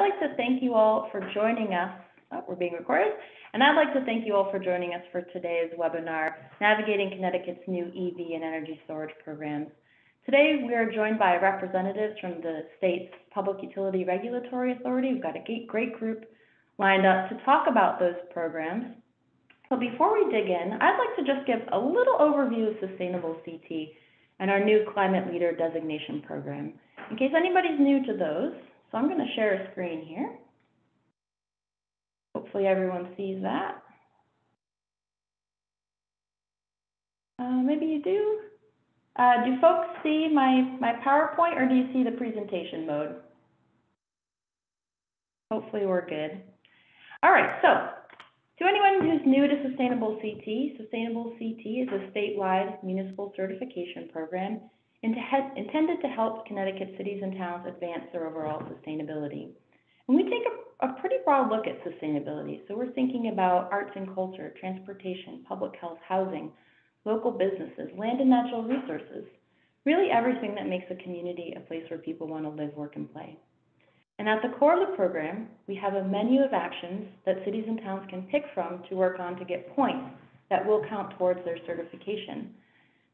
I'd like to thank you all for joining us. Oh, we're being recorded. And I'd like to thank you all for joining us for today's webinar, Navigating Connecticut's New EV and Energy Storage Programs. Today, we are joined by representatives from the state's Public Utility Regulatory Authority. We've got a great group lined up to talk about those programs. But before we dig in, I'd like to just give a little overview of Sustainable CT and our new Climate Leader Designation Program, in case anybody's new to those. So I'm going to share a screen here. Hopefully everyone sees that. Uh, maybe you do. Uh, do folks see my, my PowerPoint or do you see the presentation mode? Hopefully we're good. All right, so to anyone who's new to Sustainable CT, Sustainable CT is a statewide municipal certification program intended to help Connecticut cities and towns advance their overall sustainability. And we take a, a pretty broad look at sustainability. So we're thinking about arts and culture, transportation, public health, housing, local businesses, land and natural resources, really everything that makes a community a place where people want to live, work, and play. And at the core of the program, we have a menu of actions that cities and towns can pick from to work on to get points that will count towards their certification.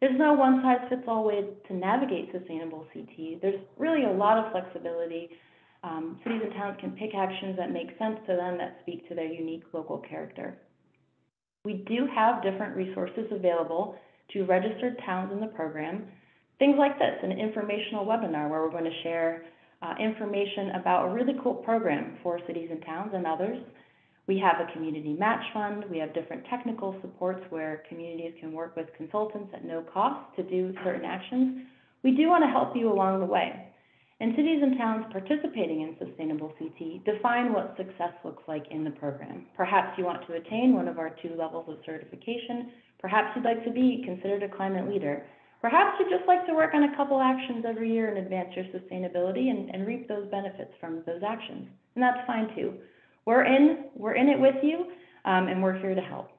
There's no one-size-fits-all way to navigate sustainable CT. There's really a lot of flexibility. Um, cities and towns can pick actions that make sense to them that speak to their unique local character. We do have different resources available to registered towns in the program. Things like this, an informational webinar where we're going to share uh, information about a really cool program for cities and towns and others. We have a community match fund. We have different technical supports where communities can work with consultants at no cost to do certain actions. We do want to help you along the way. And cities and towns participating in Sustainable CT define what success looks like in the program. Perhaps you want to attain one of our two levels of certification. Perhaps you'd like to be considered a climate leader. Perhaps you'd just like to work on a couple actions every year and advance your sustainability and, and reap those benefits from those actions. And that's fine too. We're in, we're in it with you, um, and we're here to help.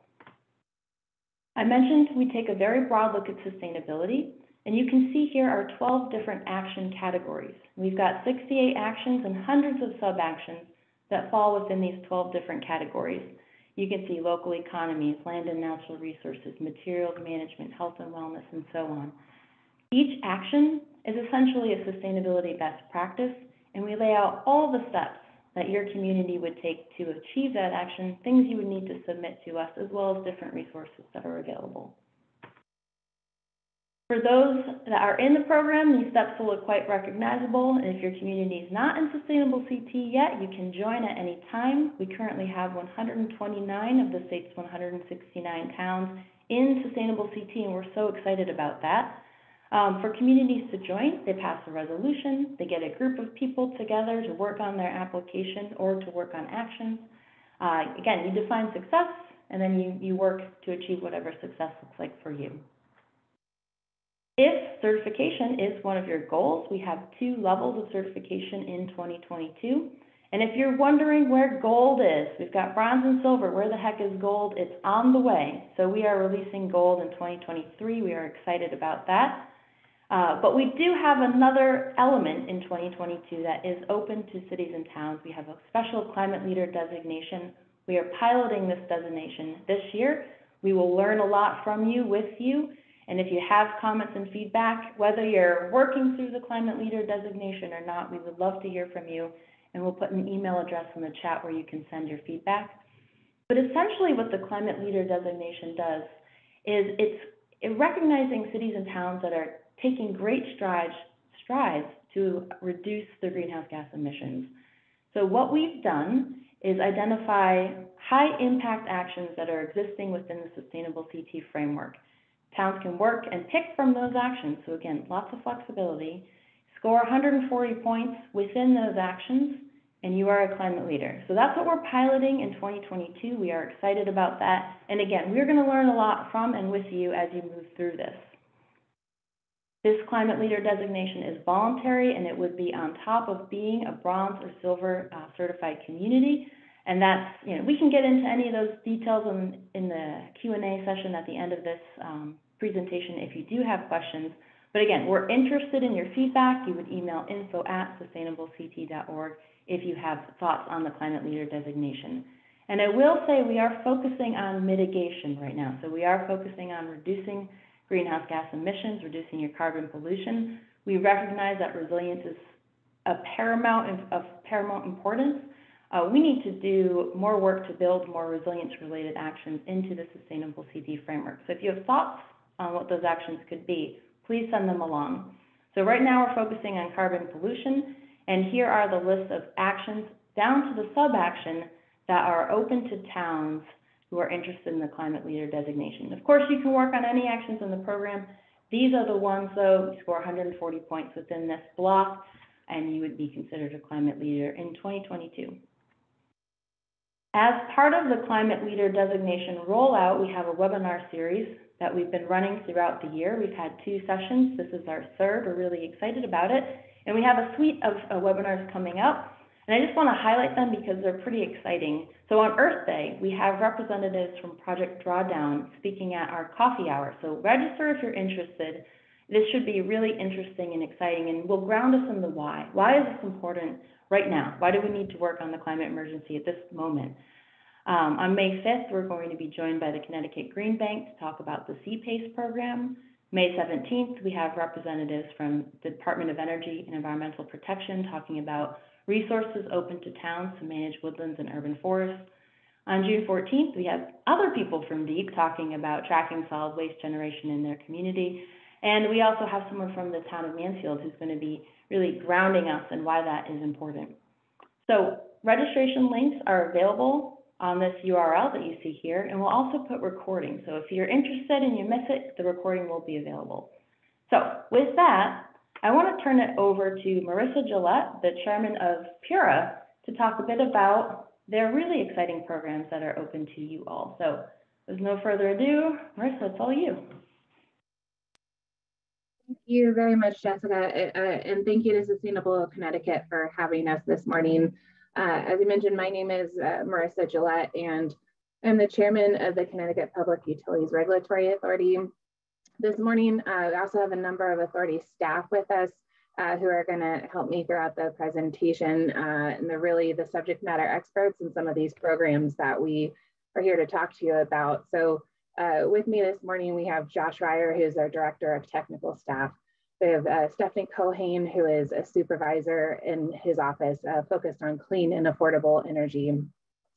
I mentioned we take a very broad look at sustainability, and you can see here our 12 different action categories. We've got 68 actions and hundreds of sub-actions that fall within these 12 different categories. You can see local economies, land and natural resources, materials management, health and wellness, and so on. Each action is essentially a sustainability best practice, and we lay out all the steps that your community would take to achieve that action, things you would need to submit to us, as well as different resources that are available. For those that are in the program, these steps will look quite recognizable, and if your community is not in Sustainable CT yet, you can join at any time. We currently have 129 of the state's 169 towns in Sustainable CT, and we're so excited about that. Um, for communities to join, they pass a resolution, they get a group of people together to work on their application or to work on actions. Uh, again, you define success, and then you, you work to achieve whatever success looks like for you. If certification is one of your goals, we have two levels of certification in 2022. And if you're wondering where gold is, we've got bronze and silver. Where the heck is gold? It's on the way. So we are releasing gold in 2023. We are excited about that. Uh, but we do have another element in 2022 that is open to cities and towns. We have a special climate leader designation. We are piloting this designation this year. We will learn a lot from you, with you. And if you have comments and feedback, whether you're working through the climate leader designation or not, we would love to hear from you. And we'll put an email address in the chat where you can send your feedback. But essentially, what the climate leader designation does is it's recognizing cities and towns that are taking great strides, strides to reduce their greenhouse gas emissions. So what we've done is identify high impact actions that are existing within the Sustainable CT framework. Towns can work and pick from those actions. So again, lots of flexibility. Score 140 points within those actions, and you are a climate leader. So that's what we're piloting in 2022. We are excited about that. And again, we're going to learn a lot from and with you as you move through this. This climate leader designation is voluntary and it would be on top of being a bronze or silver uh, certified community. And that's, you know, we can get into any of those details in, in the Q&A session at the end of this um, presentation if you do have questions. But again, we're interested in your feedback. You would email info at sustainablect.org if you have thoughts on the climate leader designation. And I will say we are focusing on mitigation right now. So we are focusing on reducing greenhouse gas emissions, reducing your carbon pollution. We recognize that resilience is a paramount of paramount importance. Uh, we need to do more work to build more resilience-related actions into the Sustainable CT framework. So if you have thoughts on what those actions could be, please send them along. So right now we're focusing on carbon pollution, and here are the list of actions down to the sub-action that are open to towns who are interested in the climate leader designation. Of course, you can work on any actions in the program. These are the ones, though, you score 140 points within this block, and you would be considered a climate leader in 2022. As part of the climate leader designation rollout, we have a webinar series that we've been running throughout the year. We've had two sessions. This is our third. We're really excited about it. And we have a suite of uh, webinars coming up. And I just want to highlight them because they're pretty exciting. So on Earth Day, we have representatives from Project Drawdown speaking at our coffee hour. So register if you're interested. This should be really interesting and exciting and will ground us in the why. Why is this important right now? Why do we need to work on the climate emergency at this moment? Um, on May 5th, we're going to be joined by the Connecticut Green Bank to talk about the CPACE program. May 17th, we have representatives from the Department of Energy and Environmental Protection talking about resources open to towns to manage woodlands and urban forests. On June 14th, we have other people from DEEP talking about tracking solid waste generation in their community. And we also have someone from the town of Mansfield who's going to be really grounding us and why that is important. So registration links are available on this URL that you see here, and we'll also put recording. So if you're interested and you miss it, the recording will be available. So with that, I want to turn it over to Marissa Gillett, the chairman of PURA, to talk a bit about their really exciting programs that are open to you all. So with no further ado, Marissa, it's all you. Thank you very much, Jessica, uh, and thank you to Sustainable Connecticut for having us this morning. Uh, as you mentioned, my name is uh, Marissa Gillett, and I'm the chairman of the Connecticut Public Utilities Regulatory Authority this morning. Uh, we also have a number of authority staff with us uh, who are going to help me throughout the presentation. Uh, and they're really the subject matter experts in some of these programs that we are here to talk to you about. So uh, with me this morning, we have Josh Ryer, who's our Director of Technical Staff. We have uh, Stephanie Cohane, who is a supervisor in his office uh, focused on clean and affordable energy. And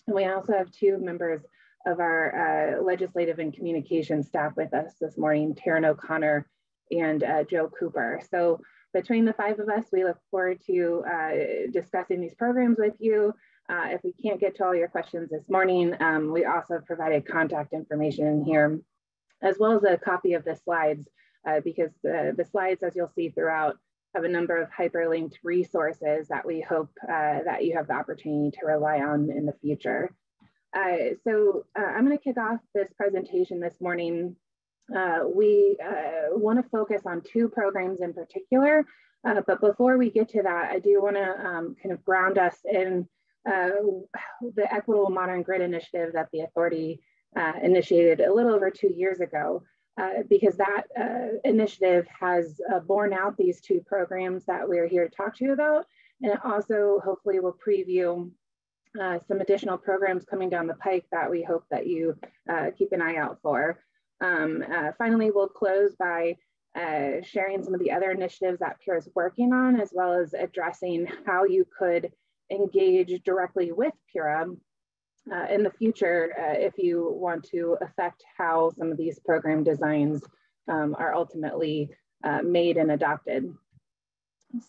we also have two members of our uh, legislative and communication staff with us this morning, Taryn O'Connor and uh, Joe Cooper. So between the five of us, we look forward to uh, discussing these programs with you. Uh, if we can't get to all your questions this morning, um, we also provided contact information here, as well as a copy of the slides, uh, because the, the slides, as you'll see throughout, have a number of hyperlinked resources that we hope uh, that you have the opportunity to rely on in the future. Uh, so uh, I'm going to kick off this presentation this morning. Uh, we uh, want to focus on two programs in particular, uh, but before we get to that, I do want to um, kind of ground us in uh, the Equitable Modern Grid Initiative that the authority initiated a little over two years ago. because that initiative has borne out these two programs that we're here to talk to you about, and it also hopefully will preview uh, some additional programs coming down the pike that we hope that you uh, keep an eye out for. Um, uh, finally, we'll close by uh, sharing some of the other initiatives that PURA is working on, as well as addressing how you could engage directly with PURA uh, in the future if you want to affect how some of these program designs um, are ultimately made and adopted.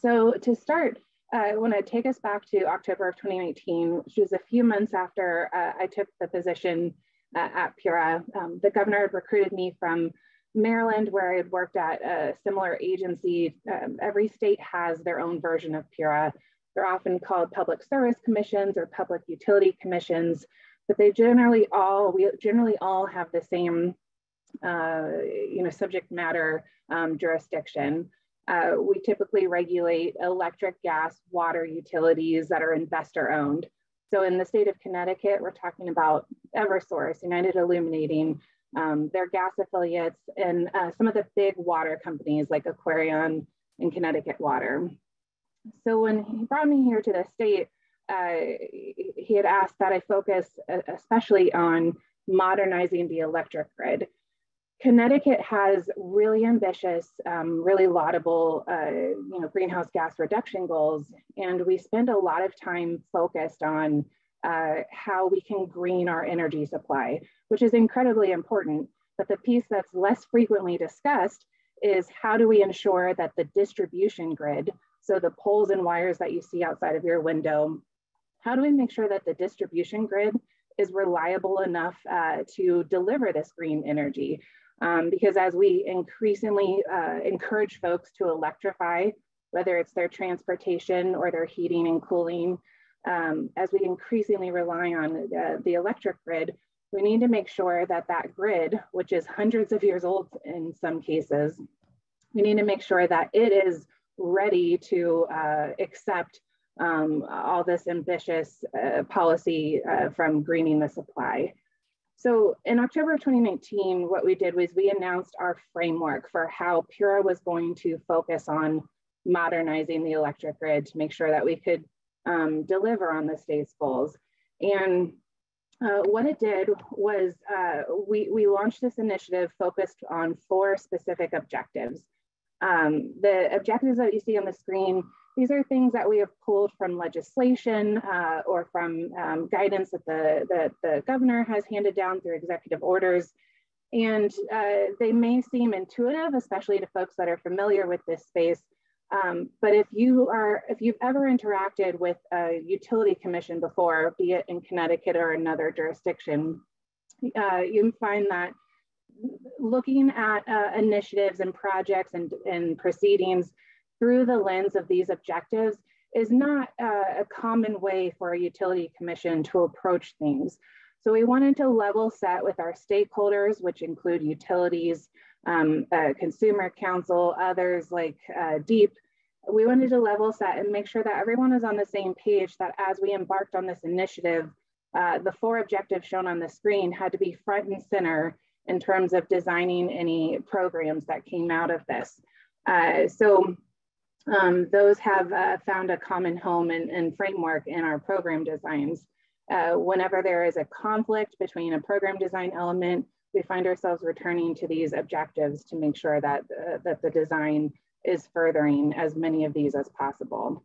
So to start, I want to take us back to October of 2019, which was a few months after uh, I took the position uh, at PURA. Um, the governor had recruited me from Maryland, where I had worked at a similar agency. Um, every state has their own version of PURA. They're often called public service commissions or public utility commissions, but they generally all, we generally all have the same, uh, you know, subject matter um, jurisdiction. Uh, we typically regulate electric, gas, water utilities that are investor owned. So in the state of Connecticut, we're talking about Eversource, United Illuminating, um, their gas affiliates, and uh, some of the big water companies like Aquarion and Connecticut Water. So when he brought me here to the state, uh, he had asked that I focus especially on modernizing the electric grid. Connecticut has really ambitious, um, really laudable, uh, you know, greenhouse gas reduction goals, and we spend a lot of time focused on uh, how we can green our energy supply, which is incredibly important. But the piece that's less frequently discussed is how do we ensure that the distribution grid, so the poles and wires that you see outside of your window, how do we make sure that the distribution grid is reliable enough uh, to deliver this green energy? Um, because as we increasingly uh, encourage folks to electrify, whether it's their transportation or their heating and cooling, um, as we increasingly rely on the electric grid, we need to make sure that that grid, which is hundreds of years old in some cases, we need to make sure that it is ready to uh, accept um, all this ambitious uh, policy uh, from greening the supply. So in October of 2019, what we did was we announced our framework for how Pura was going to focus on modernizing the electric grid to make sure that we could um, deliver on the state's goals. And uh, what it did was uh, we, we launched this initiative focused on four specific objectives. Um, the objectives that you see on the screen, these are things that we have pulled from legislation uh, or from um, guidance that the, that the governor has handed down through executive orders. And uh, they may seem intuitive, especially to folks that are familiar with this space, um, but if you are, if you've ever interacted with a utility commission before, be it in Connecticut or another jurisdiction, uh, you find that looking at uh, initiatives and projects and, and proceedings through the lens of these objectives is not uh, a common way for a utility commission to approach things. So we wanted to level set with our stakeholders, which include utilities, um, uh, Consumer Counsel, others like uh, DEEP, we wanted to level set and make sure that everyone is on the same page that as we embarked on this initiative, uh, the four objectives shown on the screen had to be front and center in terms of designing any programs that came out of this. Uh, so um, those have uh, found a common home and, and, framework in our program designs. Uh, whenever there is a conflict between a program design element we find ourselves returning to these objectives to make sure that, uh, that the design is furthering as many of these as possible.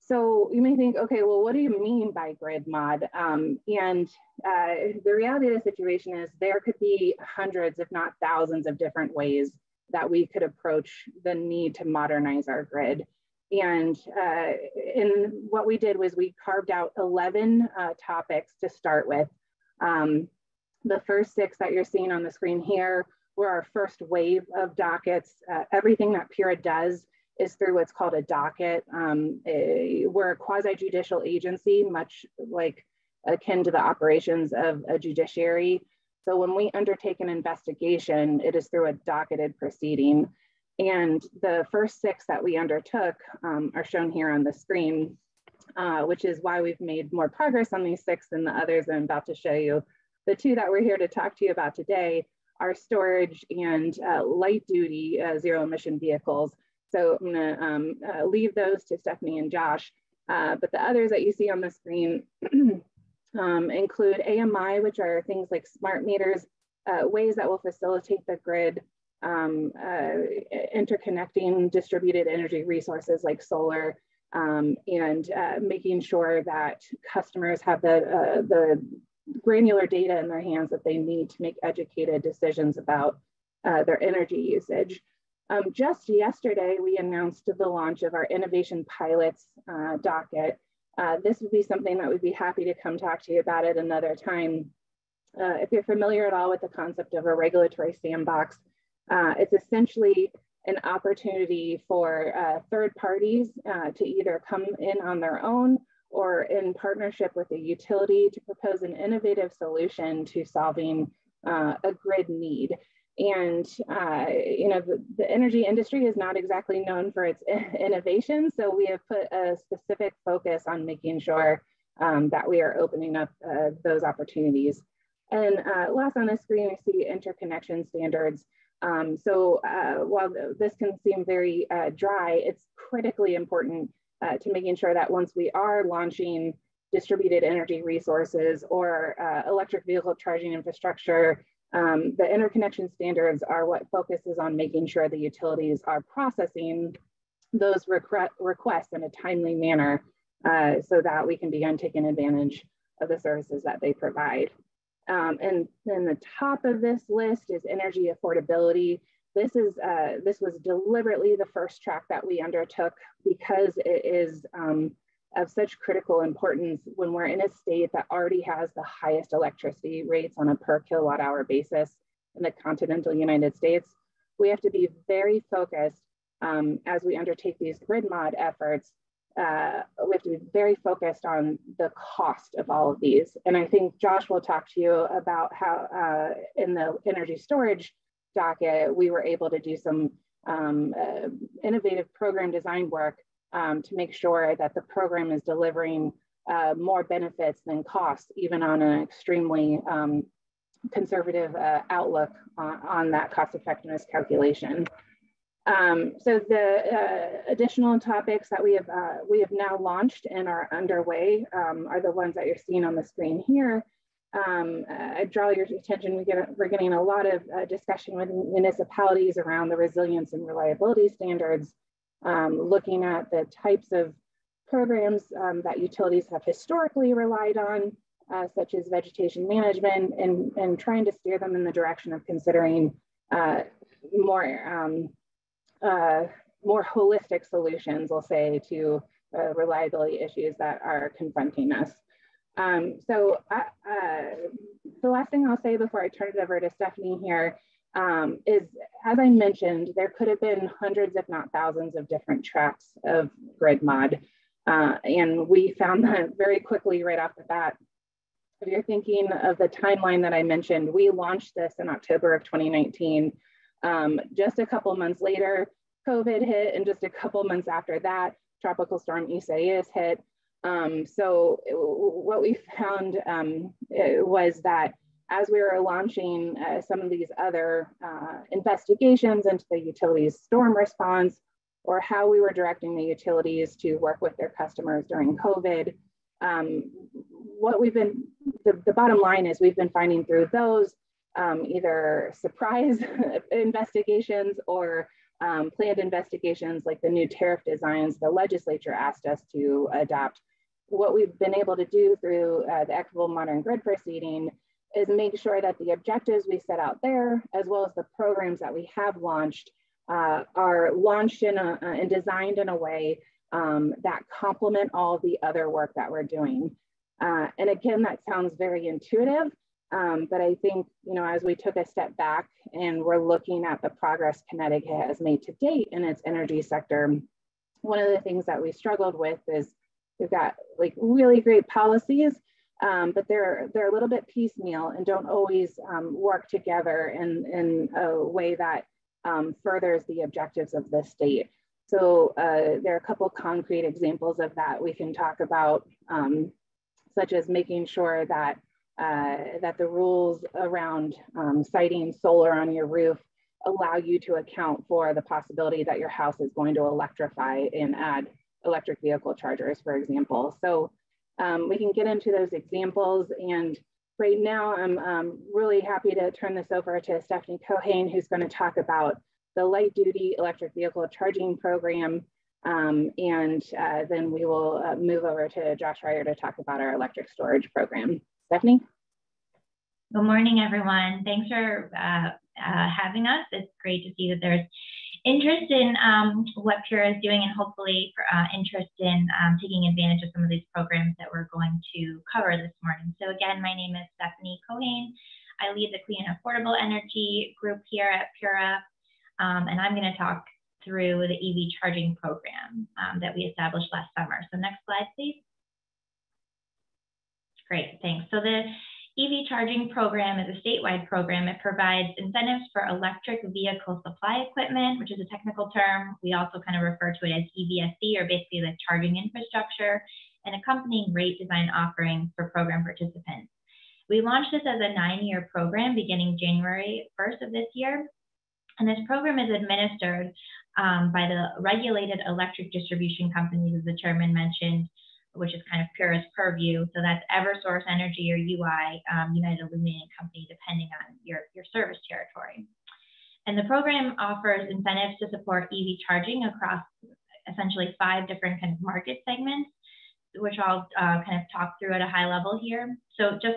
So you may think, okay, well, what do you mean by grid mod? Um, and uh, the reality of the situation is there could be hundreds, if not thousands of different ways that we could approach the need to modernize our grid. And uh, in what we did was we carved out 11 uh, topics to start with. Um, the first six that you're seeing on the screen here were our first wave of dockets. Uh, everything that PURA does is through what's called a docket. Um, a, we're a quasi-judicial agency, much like akin to the operations of a judiciary. So when we undertake an investigation, it is through a docketed proceeding. And the first six that we undertook um, are shown here on the screen, uh, which is why we've made more progress on these six than the others I'm about to show you the two that we're here to talk to you about today are storage and uh, light duty uh, zero emission vehicles. So I'm gonna um, uh, leave those to Stephanie and Josh. Uh, but the others that you see on the screen um, include AMI, which are things like smart meters, uh, ways that will facilitate the grid, um, uh, interconnecting distributed energy resources like solar, um, and making sure that customers have the, the granular data in their hands that they need to make educated decisions about uh, their energy usage. Um, just yesterday, we announced the launch of our innovation pilots uh, docket. Uh, this would be something that we'd be happy to come talk to you about at another time. Uh, if you're familiar at all with the concept of a regulatory sandbox, uh, it's essentially an opportunity for uh, third parties to either come in on their own or in partnership with a utility to propose an innovative solution to solving uh, a grid need. And, uh, you know, the, the, energy industry is not exactly known for its innovation. So we have put a specific focus on making sure um, that we are opening up uh, those opportunities. And uh, last on the screen, we see interconnection standards. Um, so uh, while this can seem very uh, dry, it's critically important uh, to making sure that once we are launching distributed energy resources or uh, electric vehicle charging infrastructure, um, the interconnection standards are what focuses on making sure the utilities are processing those requ requests in a timely manner uh, so that we can begin taking advantage of the services that they provide. Um, and then the top of this list is energy affordability. This is uh, this was deliberately the first track that we undertook because it is um, of such critical importance when we're in a state that already has the highest electricity rates on a per kilowatt hour basis in the continental United States. We have to be very focused um, as we undertake these grid mod efforts uh, we have to be very focused on the cost of all of these. And I think Josh will talk to you about how uh, in the energy storage docket, we were able to do some um, uh, innovative program design work um, to make sure that the program is delivering uh, more benefits than costs, even on an extremely um, conservative uh, outlook on, on that cost effectiveness calculation. Um, so the uh, additional topics that we have uh, we have now launched and are underway um, are the ones that you're seeing on the screen here. Um, I draw your attention, we get, we're getting a lot of uh, discussion with municipalities around the resilience and reliability standards, um, looking at the types of programs um, that utilities have historically relied on, uh, such as vegetation management, and, and trying to steer them in the direction of considering uh, more um, uh, more holistic solutions, we'll say, to uh, reliability issues that are confronting us. Um, so uh, the last thing I'll say before I turn it over to Stephanie here um, is, as I mentioned, there could have been hundreds, if not thousands of different tracks of grid mod. Uh, and we found that very quickly right off the bat. If you're thinking of the timeline that I mentioned, we launched this in October of 2019. Um, just a couple months later, COVID hit, and just a couple months after that, Tropical Storm Isaias hit. Um, so what we found um, was that as we were launching uh, some of these other uh, investigations into the utilities storm response, or how we were directing the utilities to work with their customers during COVID, um, what we've been, the, the bottom line is we've been finding through those um, either surprise investigations or um, planned investigations like the new tariff designs the legislature asked us to adopt. What we've been able to do through uh, the Equitable Modern Grid proceeding is make sure that the objectives we set out there, as well as the programs that we have launched, uh, are launched in a, uh, and designed in a way um, that complement all the other work that we're doing. Uh, and again, that sounds very intuitive, um, but I think, you know, as we took a step back and we're looking at the progress Connecticut has made to date in its energy sector, one of the things that we struggled with is we've got like really great policies, um, but they're they're a little bit piecemeal and don't always um, work together in, in a way that um, furthers the objectives of the state. So uh, there are a couple concrete examples of that we can talk about, um, such as making sure that uh, that the rules around um, siting solar on your roof allow you to account for the possibility that your house is going to electrify and add electric vehicle chargers, for example. So um, we can get into those examples. And right now, I'm um, really happy to turn this over to Stephanie Cohane, who's going to talk about the light duty electric vehicle charging program. Um, and uh, then we will uh, move over to Josh Ryer to talk about our electric storage program. Stephanie? Good morning, everyone. Thanks for uh, uh, having us. It's great to see that there's interest in um, what Pura is doing and hopefully uh, interest in um, taking advantage of some of these programs that we're going to cover this morning. So again, my name is Stephanie Cohen. I lead the Clean Affordable Energy group here at Pura, um, and I'm going to talk through the EV charging program um, that we established last summer. So next slide, please. Great, thanks. So the EV charging program is a statewide program. It provides incentives for electric vehicle supply equipment, which is a technical term. We also kind of refer to it as EVSE, or basically the charging infrastructure, and accompanying rate design offerings for program participants. We launched this as a nine-year program beginning January 1st of this year. And this program is administered um, by the regulated electric distribution companies, as the chairman mentioned, which is kind of Pura's purview. So that's Eversource Energy or UI, um, United Illuminating Company, depending on your, your service territory. And the program offers incentives to support EV charging across essentially five different kind of market segments, which I'll uh, kind of talk through at a high level here. So just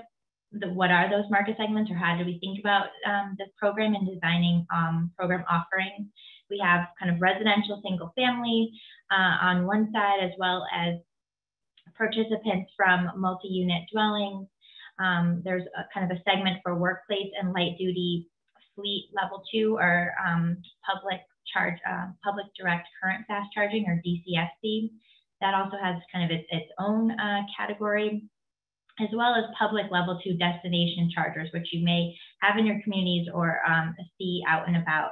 the, what are those market segments or how do we think about um, this program and designing um, program offerings? We have kind of residential single family uh, on one side, as well as participants from multi-unit dwellings. Um, there's a kind of a segment for workplace and light duty fleet level two or um, public charge, uh, public direct current fast charging or DCFC. That also has kind of its, its own uh, category, as well as public level two destination chargers, which you may have in your communities or um, see out and about.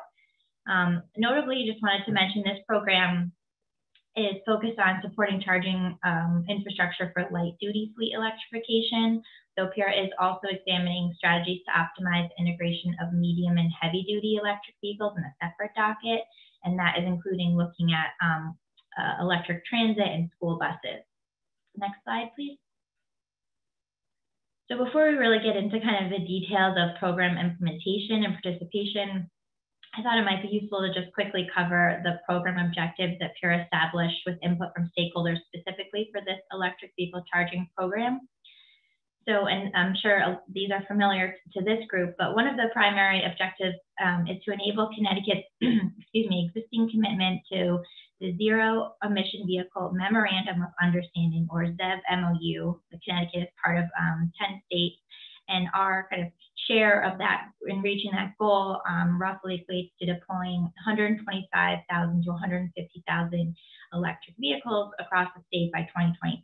Um, notably, just wanted to mention this program is focused on supporting charging um, infrastructure for light duty fleet electrification, so Pura is also examining strategies to optimize integration of medium and heavy duty electric vehicles in a separate docket, and that is including looking at um, uh, electric transit and school buses. Next slide, please. So before we really get into kind of the details of program implementation and participation, I thought it might be useful to just quickly cover the program objectives that Pura established with input from stakeholders specifically for this electric vehicle charging program. So, and I'm sure these are familiar to this group, but one of the primary objectives um, is to enable Connecticut's, excuse me, existing commitment to the Zero Emission Vehicle Memorandum of Understanding, or ZEV MOU. The Connecticut is part of um, 10 states, and our kind of share of that in reaching that goal um, roughly equates to deploying 125,000 to 150,000 electric vehicles across the state by 2025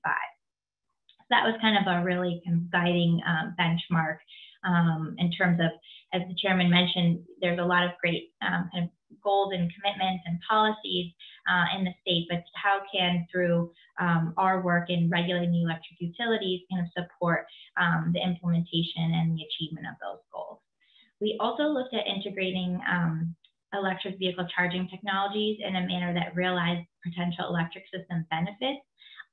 So that was kind of a really kind of guiding um, benchmark um, in terms of, as the chairman mentioned, there's a lot of great um, kind of goals and commitments and policies uh, in the state, but how can through um, our work in regulating the electric utilities kind of support um, the implementation and the achievement of those goals. We also looked at integrating um, electric vehicle charging technologies in a manner that realized potential electric system benefits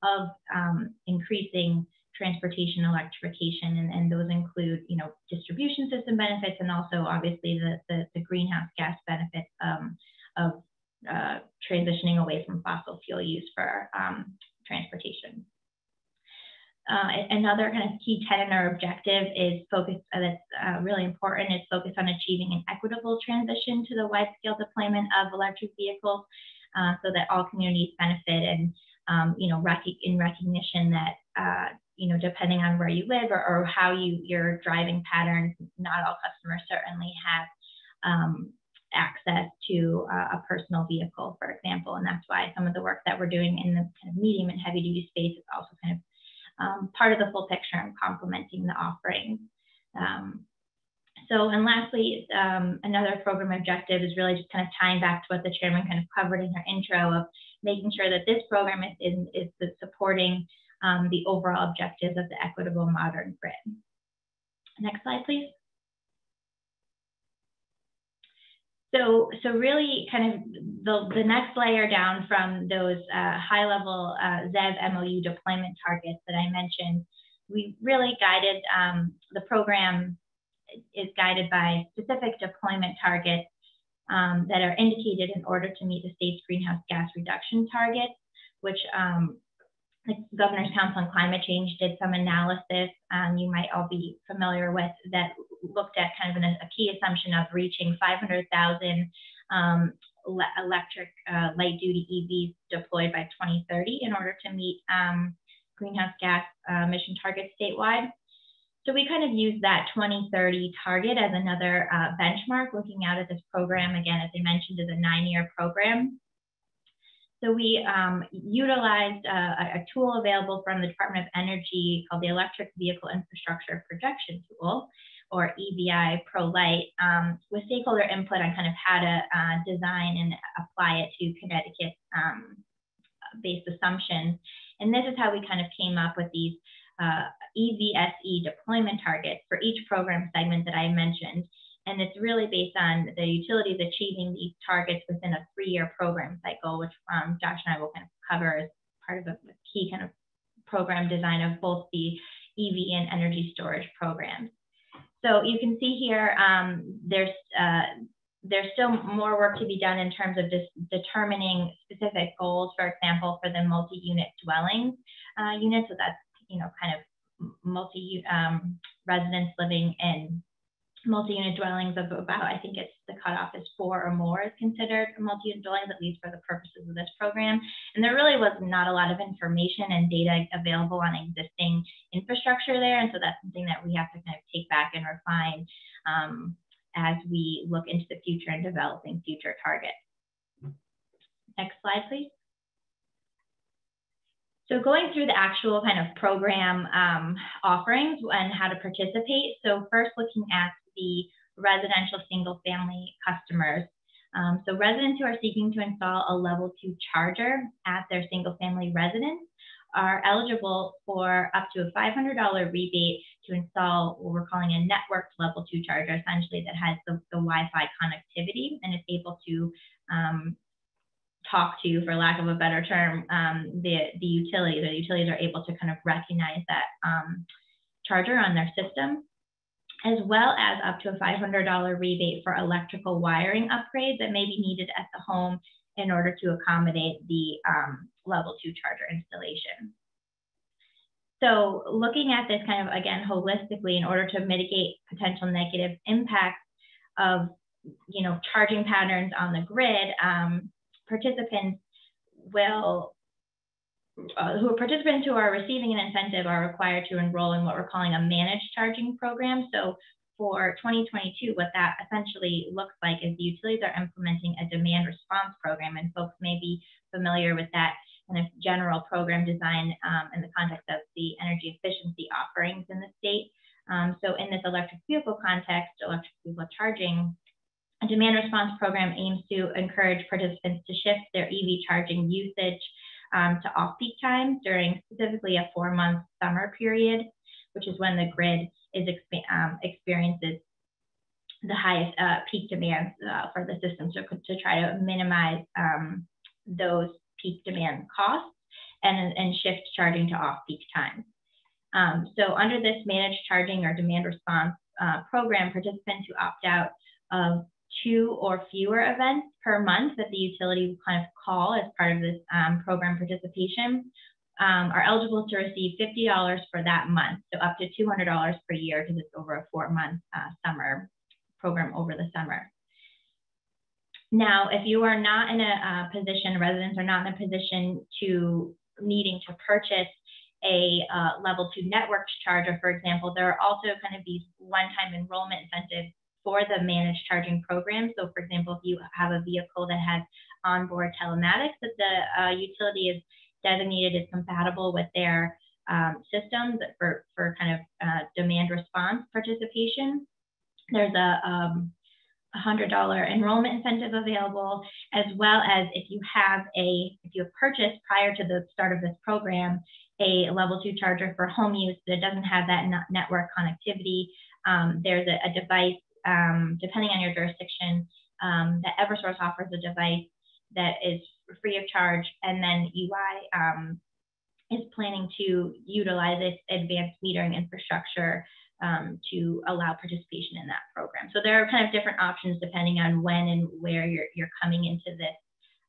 of um, increasing transportation electrification, and, and, those include, you know, distribution system benefits and also obviously the, the, the greenhouse gas benefits um, of uh, transitioning away from fossil fuel use for um, transportation. Uh, another kind of key tenet or objective is focus uh, that's uh, really important is focus on achieving an equitable transition to the wide-scale deployment of electric vehicles uh, so that all communities benefit and um, you know, rec in recognition that, uh, you know, depending on where you live or, or, how you your driving patterns, not all customers certainly have um, access to uh, a personal vehicle, for example, and that's why some of the work that we're doing in the kind of medium and heavy duty space is also kind of um, part of the full picture and complementing the offering. Um, so, and lastly, um, another program objective is really just kind of tying back to what the chairman kind of covered in her intro of making sure that this program is, is, is supporting um, the overall objectives of the equitable modern grid. Next slide, please. So, so really kind of the, the next layer down from those uh, high level uh, ZEV MOU deployment targets that I mentioned, we really guided um, the program is guided by specific deployment targets um, that are indicated in order to meet the state's greenhouse gas reduction targets, which um, Governor's Council on Climate Change did some analysis, um, you might all be familiar with, that looked at kind of an, a key assumption of reaching 500,000 um, electric uh, light duty EVs deployed by 2030 in order to meet um, greenhouse gas uh, emission targets statewide. So we kind of use that 2030 target as another uh, benchmark looking out at this program. Again, as I mentioned, is a nine-year program. So we um, utilized uh, a tool available from the Department of Energy called the Electric Vehicle Infrastructure Projection Tool, or EVI-Pro Lite, um, with stakeholder input on kind of how to uh, design and apply it to Connecticut um, based assumptions. And this is how we kind of came up with these uh, EVSE deployment targets for each program segment that I mentioned. And it's really based on the utilities achieving these targets within a three-year program cycle, which um, Josh and I will kind of cover as part of a key kind of program design of both the EV and energy storage programs. So you can see here, um, there's uh, there's still more work to be done in terms of just determining specific goals, for example, for the multi-unit dwelling uh, units. So that's, you know, kind of multi um, residents living in multi-unit dwellings of about, I think it's the cutoff is four or more is considered multi-unit dwellings, at least for the purposes of this program. And there really was not a lot of information and data available on existing infrastructure there. And so that's something that we have to kind of take back and refine um, as we look into the future and developing future targets. Next slide, please. So going through the actual kind of program um, offerings and how to participate. So first looking at the residential single family customers. Um, so residents who are seeking to install a level two charger at their single family residence are eligible for up to a $500 rebate to install what we're calling a networked level two charger, essentially that has the, the Wi-Fi connectivity and is able to um, talk to, for lack of a better term, um, the, the utility. The utilities are able to kind of recognize that um, charger on their system, as well as up to a $500 rebate for electrical wiring upgrades that may be needed at the home in order to accommodate the um, level two charger installation. So looking at this kind of, again, holistically in order to mitigate potential negative impacts of, you know, charging patterns on the grid, um, participants will, uh, who are participants who are receiving an incentive are required to enroll in what we're calling a managed charging program. So for 2022, what that essentially looks like is the utilities are implementing a demand response program, and folks may be familiar with that kind of general program design um, in the context of the energy efficiency offerings in the state. Um, so in this electric vehicle context, electric vehicle charging, a demand response program aims to encourage participants to shift their EV charging usage um, to off-peak times during specifically a four-month summer period, which is when the grid is um, experiences the highest uh, peak demands uh, for the system, so to try to minimize um, those peak demand costs and, and shift charging to off-peak times. Um, so under this managed charging or demand response uh, program, participants who opt out of two or fewer events per month that the utility kind of call as part of this um, program participation um, are eligible to receive $50 for that month, so up to $200 per year because it's over a four-month uh, summer program over the summer. Now, if you are not in a uh, position, residents are not in a position to needing to purchase a uh, level two network charger, for example, there are also kind of these one-time enrollment incentives for the managed charging program. So for example, if you have a vehicle that has onboard telematics that the uh, utility is designated as compatible with their um, systems for, for kind of uh, demand response participation, there's a um, $100 enrollment incentive available, as well as if you have a, if you have purchased prior to the start of this program, a level two charger for home use that doesn't have that network connectivity. Um, there's a, a device, um, depending on your jurisdiction, um, that Eversource offers a device that is free of charge, and then UI um, is planning to utilize its advanced metering infrastructure um, to allow participation in that program. So there are kind of different options depending on when and where you're, you're coming into this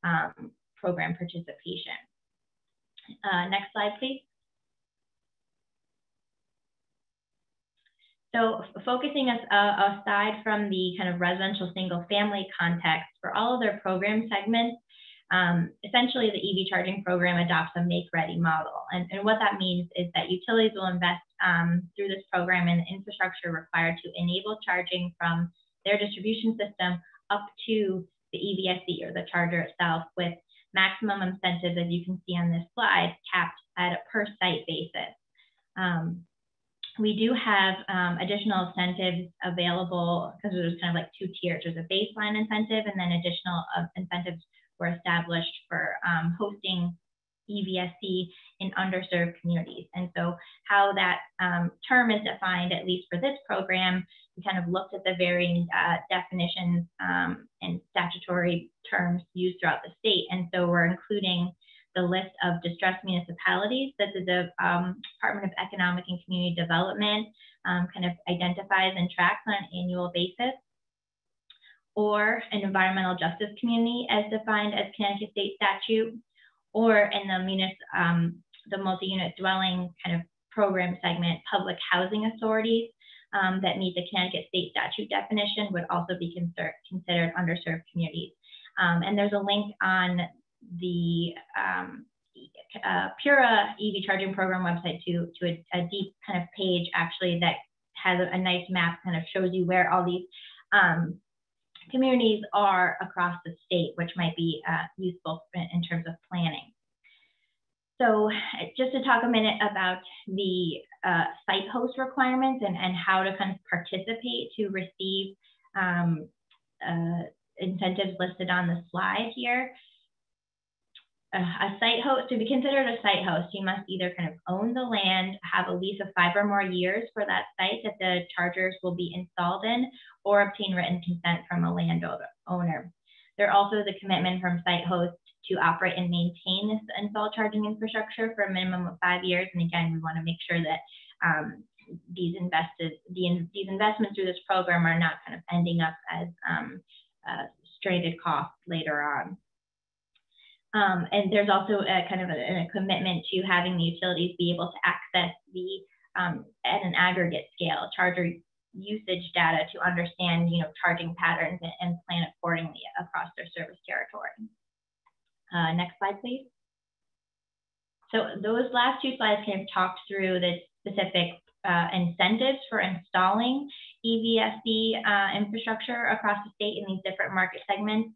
um, program participation. Uh, next slide, please. So focusing us uh, aside from the kind of residential single family context, for all of their program segments, um, essentially, the EV charging program adopts a make-ready model. And, and, what that means is that utilities will invest um, through this program in the infrastructure required to enable charging from their distribution system up to the EVSE or the charger itself with maximum incentives, as you can see on this slide, capped at a per site basis. Um, we do have um, additional incentives available because there's kind of like two tiers. There's a baseline incentive and then additional uh, incentives were established for um, hosting EVSE in underserved communities. And so how that um, term is defined, at least for this program, we kind of looked at the varying uh, definitions um, and statutory terms used throughout the state. And so we're including the list of distressed municipalities that the um, Department of Economic and Community Development um, kind of identifies and tracks on an annual basis, or an environmental justice community as defined as Connecticut state statute, or in the munis um, the multi-unit dwelling kind of program segment, public housing authorities um, that meet the Connecticut state statute definition would also be consider considered underserved communities. Um, and there's a link on the um, uh, PURA EV charging program website to, to a, a, deep kind of page actually that has a, a, nice map kind of shows you where all these um, communities are across the state, which might be uh, useful in terms of planning. So just to talk a minute about the uh, site host requirements and, and how to kind of participate to receive um, uh, incentives listed on the slide here a site host, to be considered a site host, you must either kind of own the land, have a lease of five or more years for that site that the chargers will be installed in, or obtain written consent from a landowner. There also is a commitment from site hosts to operate and maintain this installed charging infrastructure for a minimum of five years. And again, we want to make sure that um, these invested the, these investments through this program are not kind of ending up as um, uh, stranded costs later on. Um, and there's also a kind of a, a, commitment to having the utilities be able to access the um, at an aggregate scale charger usage data to understand you know charging patterns and, plan accordingly across their service territory. Uh, next slide, please. So those last two slides kind of talked through the specific uh, incentives for installing EVSE uh, infrastructure across the state in these different market segments.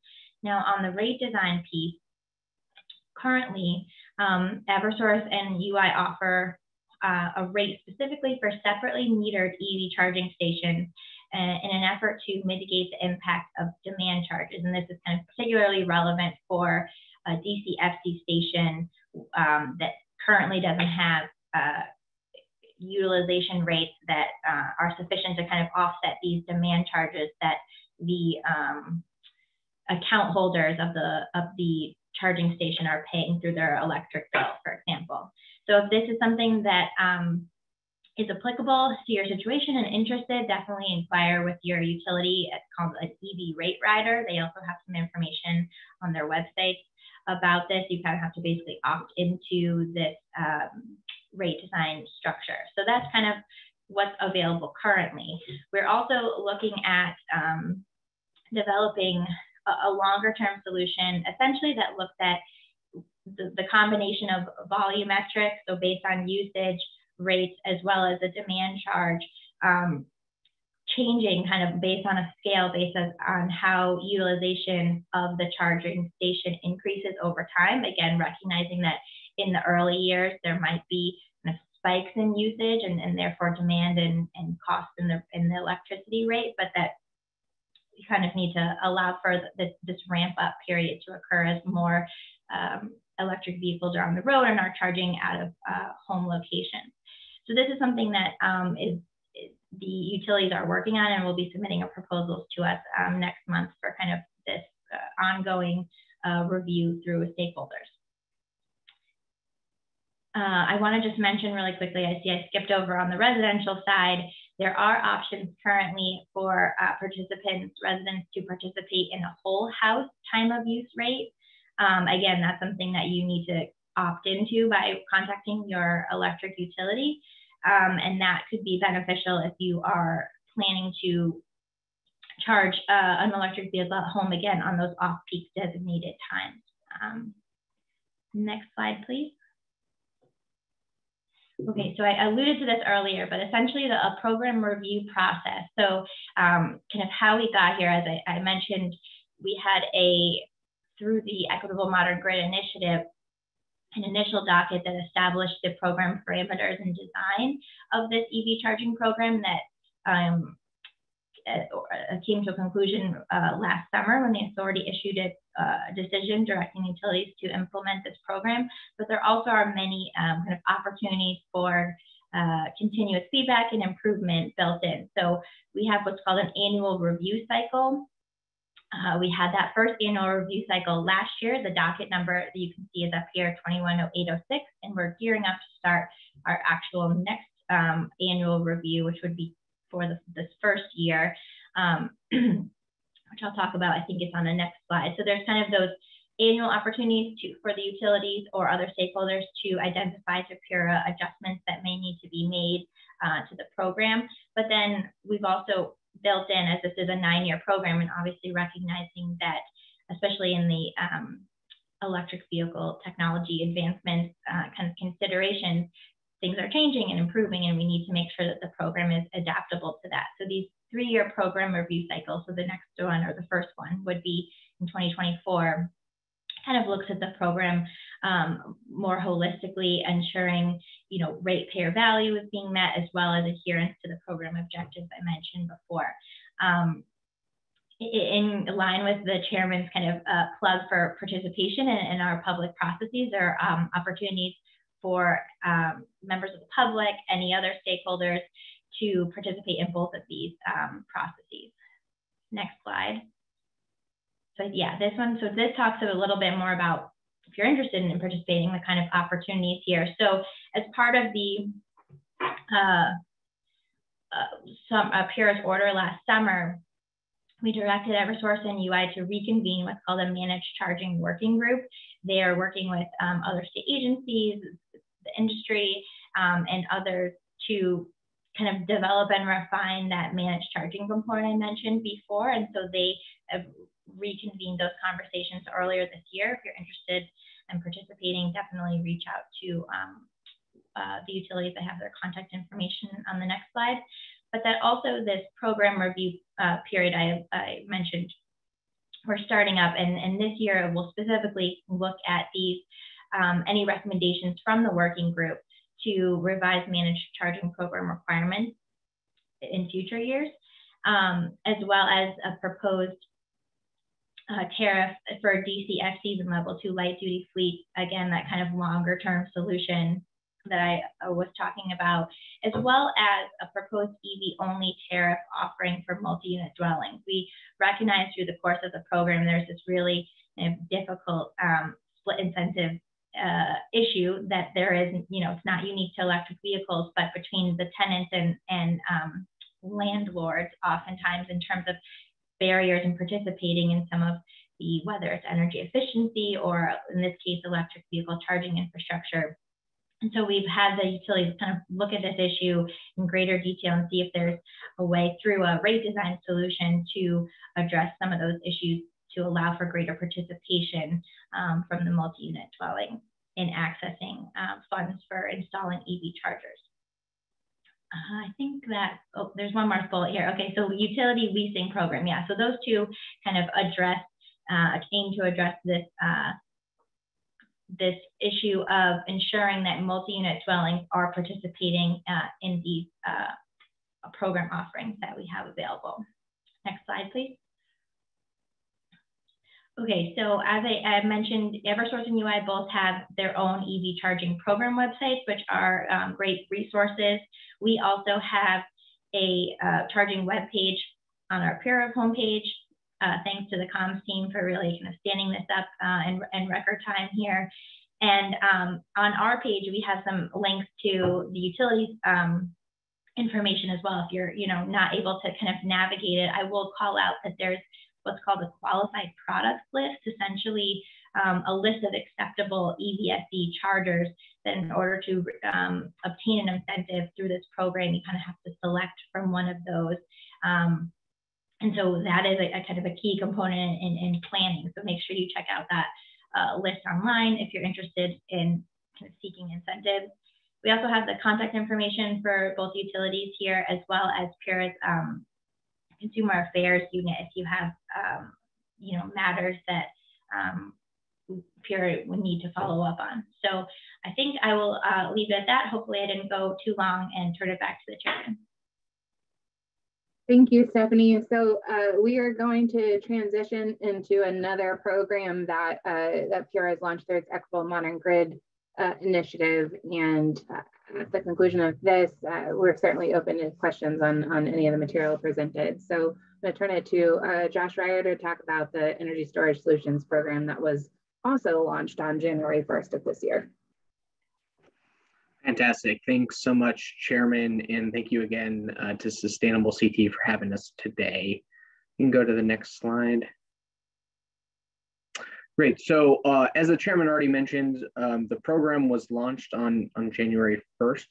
Now on the rate design piece, currently, um, Eversource and UI offer uh, a rate specifically for separately metered EV charging stations uh, in an effort to mitigate the impact of demand charges. And this is kind of particularly relevant for a DCFC station um, that currently doesn't have uh, utilization rates that uh, are sufficient to kind of offset these demand charges that the um, account holders of the of the charging station are paying through their electric bill, for example. So if this is something that um, is applicable to your situation and interested, definitely inquire with your utility. It's called an EV rate rider. They also have some information on their website about this. You kind of have to basically opt into this um, rate design structure. So that's kind of what's available currently. We're also looking at um, developing a, longer term solution, essentially that looks at the, the combination of volumetrics, so based on usage rates, as well as the demand charge, um, changing kind of based on a scale based on how utilization of the charging station increases over time. Again, recognizing that in the early years, there might be kind of spikes in usage and, and therefore demand and, and cost in the, in the electricity rate, but that you kind of need to allow for this, this ramp up period to occur as more um, electric vehicles are on the road and are charging out of uh, home locations. So this is something that um, is, is, the utilities are working on and will be submitting a proposals to us um, next month for kind of this uh, ongoing uh, review through stakeholders. Uh, I want to just mention really quickly, I see I skipped over on the residential side, there are options currently for uh, participants, residents to participate in a whole house time of use rate. Um, again, that's something that you need to opt into by contacting your electric utility. Um, and that could be beneficial if you are planning to charge uh, an electric vehicle at home again on those off-peak designated times. Um, next slide, please. Okay, so I alluded to this earlier, but essentially the a program review process. So um, kind of how we got here, as I, I mentioned, we had a, through the Equitable Modern Grid Initiative, an initial docket that established the program parameters and design of this EV charging program that um, uh, came to a conclusion uh, last summer when the authority issued a uh, decision directing utilities to implement this program. But there also are many um, kind of opportunities for uh, continuous feedback and improvement built in. So we have what's called an annual review cycle. Uh, we had that first annual review cycle last year. The docket number that you can see is up here, 210806, and we're gearing up to start our actual next um, annual review, which would be for the, this first year, um, which I'll talk about. I think it's on the next slide. So there's kind of those annual opportunities to, for the utilities or other stakeholders to identify to PURA adjustments that may need to be made uh, to the program. But then we've also built in, as this is a nine-year program, and obviously recognizing that, especially in the um, electric vehicle technology advancements uh, kind of considerations, things are changing and improving, and we need to make sure that the program is adaptable to that. So these three-year program review cycles, so the next one or the first one would be in 2024, kind of looks at the program um, more holistically, ensuring you know ratepayer value is being met as well as adherence to the program objectives I mentioned before. Um, in line with the chairman's kind of uh, plug for participation in, in, our public processes, there are um, opportunities for um, members of the public, any other stakeholders to participate in both of these um, processes. Next slide. So yeah, this one, so this talks a little bit more about if you're interested in participating, the kind of opportunities here. So as part of the uh, uh, some uh, PURA's order last summer, we directed Eversource and UI to reconvene what's called a managed charging working group. They are working with um, other state agencies, the industry, um, and others to kind of develop and refine that managed charging component I mentioned before. And so they have reconvened those conversations earlier this year. If you're interested in participating, definitely reach out to um, uh, the utilities. that have their contact information on the next slide. But that also this program review uh, period I, I, mentioned, we're starting up, and, and this year we'll specifically look at these um, any recommendations from the working group to revise managed charging program requirements in future years, um, as well as a proposed uh, tariff for DCFCs and level two light duty fleet. Again, that kind of longer term solution that I uh, was talking about, as well as a proposed EV only tariff offering for multi unit dwellings. We recognize through the course of the program there's this really difficult um, split incentive uh, issue that there is, you know, it's not unique to electric vehicles, but between the tenants and, and um, landlords, oftentimes in terms of barriers in participating in some of the, whether it's energy efficiency or in this case, electric vehicle charging infrastructure. And so we've had the utilities kind of look at this issue in greater detail and see if there's a way through a rate design solution to address some of those issues to allow for greater participation um, from the multi-unit dwelling in accessing uh, funds for installing EV chargers. Uh, I think that, oh, there's one more bullet here. Okay, so utility leasing program. Yeah, so those two kind of address, uh, aim to address this, uh, this issue of ensuring that multi-unit dwellings are participating uh, in these uh, program offerings that we have available. Next slide, please. Okay, so as I, I, mentioned, Eversource and UI both have their own EV charging program websites, which are um, great resources. We also have a uh, charging web page on our PURA homepage. Uh, thanks to the comms team for really kind of standing this up uh, in, in, record time here. And um, on our page, we have some links to the utilities um, information as well. If you're, you know, not able to kind of navigate it, I will call out that there's what's called a qualified product list, essentially um, a list of acceptable EVSE chargers that in order to um, obtain an incentive through this program, you kind of have to select from one of those. Um, and so that is a, a, kind of a key component in, in planning. So make sure you check out that uh, list online if you're interested in kind of seeking incentives. We also have the contact information for both utilities here, as well as PURA's um, consumer affairs unit if you have, um, you know, matters that um, PURA would need to follow up on. So I think I will uh, leave it at that. Hopefully I didn't go too long and turn it back to the chairman. Thank you, Stephanie. So uh, we are going to transition into another program that uh, that PURA has launched through its Equitable Modern Grid uh, initiative. And uh, at the conclusion of this, uh, we're certainly open to questions on, on any of the material presented. So I'm going to turn it to uh, Josh Ryer to talk about the Energy Storage Solutions program that was also launched on January 1st of this year. Fantastic. Thanks so much, Chairman, and thank you again uh, to Sustainable CT for having us today. You can go to the next slide. Great. So uh, as the chairman already mentioned, um, the program was launched on, on January 1st.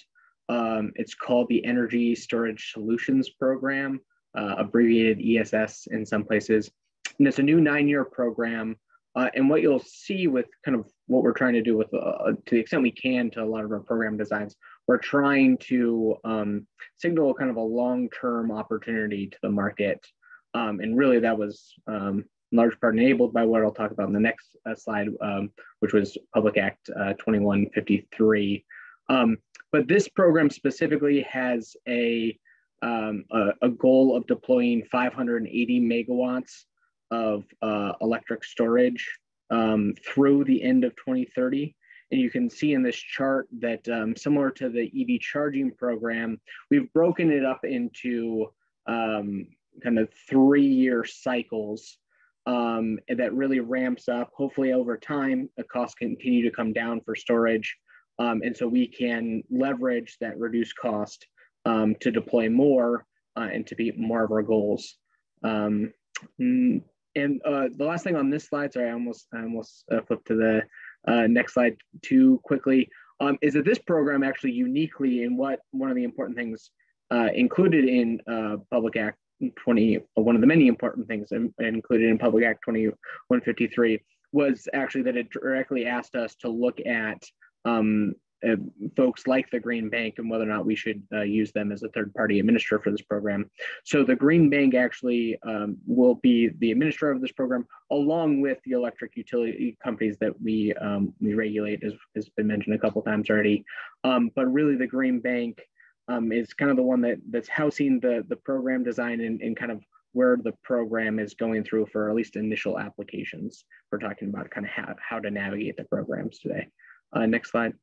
Um, it's called the Energy Storage Solutions Program, uh, abbreviated ESS in some places. And it's a new nine-year program. Uh, and what you'll see with kind of what we're trying to do with, uh, to the extent we can to a lot of our program designs, we're trying to um, signal kind of a long-term opportunity to the market. Um, and really that was um, in large part enabled by what I'll talk about in the next uh, slide, um, which was Public Act uh, 2153. Um, but this program specifically has a, um, a, a, goal of deploying 580 megawatts of uh, electric storage um, through the end of 2030. And you can see in this chart that um, similar to the EV charging program, we've broken it up into um, kind of three-year cycles um, that really ramps up. Hopefully over time, the costs continue to come down for storage. Um, and so we can leverage that reduced cost um, to deploy more uh, and to beat more of our goals. Um, mm, and uh, the last thing on this slide, sorry, I almost, I almost uh, flipped to the uh, next slide too quickly, um, is that this program actually uniquely in what one of the important things uh, included in uh, Public Act 20, one of the many important things included in Public Act 2153 was actually that it directly asked us to look at um, uh, folks like the Green Bank and whether or not we should uh, use them as a third party administrator for this program. So the Green Bank actually um, will be the administrator of this program along with the electric utility companies that we, um, we regulate as has been mentioned a couple times already. Um, but really the Green Bank um, is kind of the one that that's housing the, the program design and, and kind of where the program is going through for at least initial applications. We're talking about kind of how, how to navigate the programs today. Uh, next slide.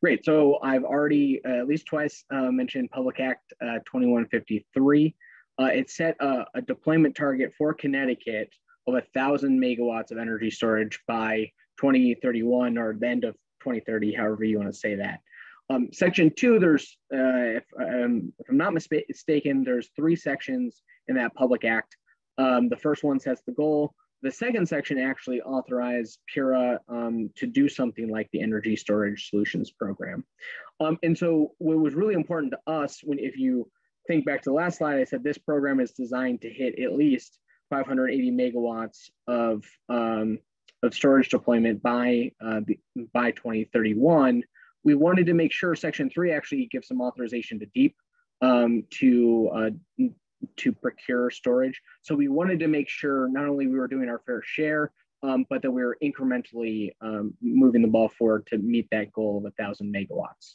Great. So I've already uh, at least twice uh, mentioned Public Act uh, 2153. Uh, it set a, a, deployment target for Connecticut of a thousand megawatts of energy storage by 2031 or the end of 2030, however you want to say that. Um, section two, there's, uh, if, um, if, I'm not mistaken, there's three sections in that Public Act. Um, the first one sets the goal. The second section actually authorized PURA um, to do something like the Energy Storage Solutions Program. Um, and so what was really important to us, when if you think back to the last slide, I said this program is designed to hit at least 580 megawatts of, um, of storage deployment by, uh, by 2031. We wanted to make sure Section 3 actually gives some authorization to DEEP um, to uh, to procure storage. So we wanted to make sure not only we were doing our fair share, um, but that we were incrementally um, moving the ball forward to meet that goal of a thousand megawatts.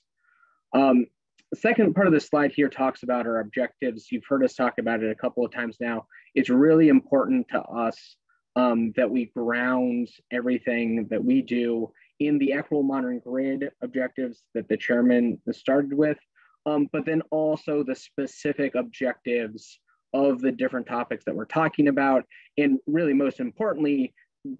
Um, the second part of the slide here talks about our objectives. You've heard us talk about it a couple of times now. It's really important to us um, that we ground everything that we do in the equitable modern grid objectives that the chairman started with, um, but then also the specific objectives of the different topics that we're talking about. And really, most importantly,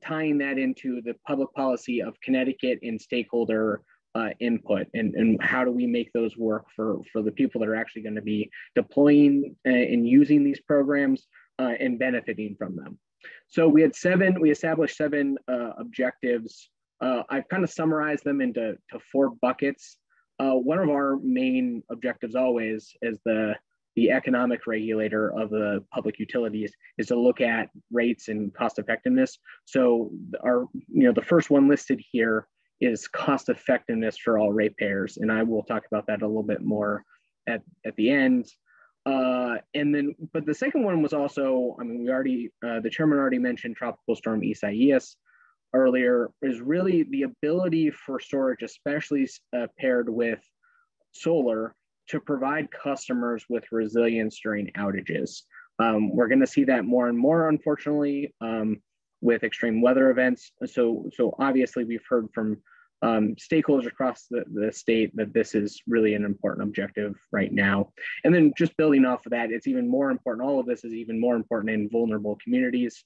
tying that into the public policy of Connecticut and stakeholder uh, input and, and how do we make those work for, for the people that are actually going to be deploying uh, and using these programs uh, and benefiting from them. So we had seven, we established seven uh, objectives. Uh, I've kind of summarized them into to four buckets. Uh, one of our main objectives always is the the economic regulator of the public utilities is to look at rates and cost effectiveness. So our, you know, the first one listed here is cost effectiveness for all ratepayers. And I will talk about that a little bit more at, at the end. Uh, and then, but the second one was also, I mean, we already, uh, the chairman already mentioned Tropical Storm Isaias earlier is really the ability for storage, especially uh, paired with solar, to provide customers with resilience during outages. Um, we're going to see that more and more, unfortunately, um, with extreme weather events. So, so obviously, we've heard from um, stakeholders across the, the state that this is really an important objective right now. And then just building off of that, it's even more important. All of this is even more important in vulnerable communities.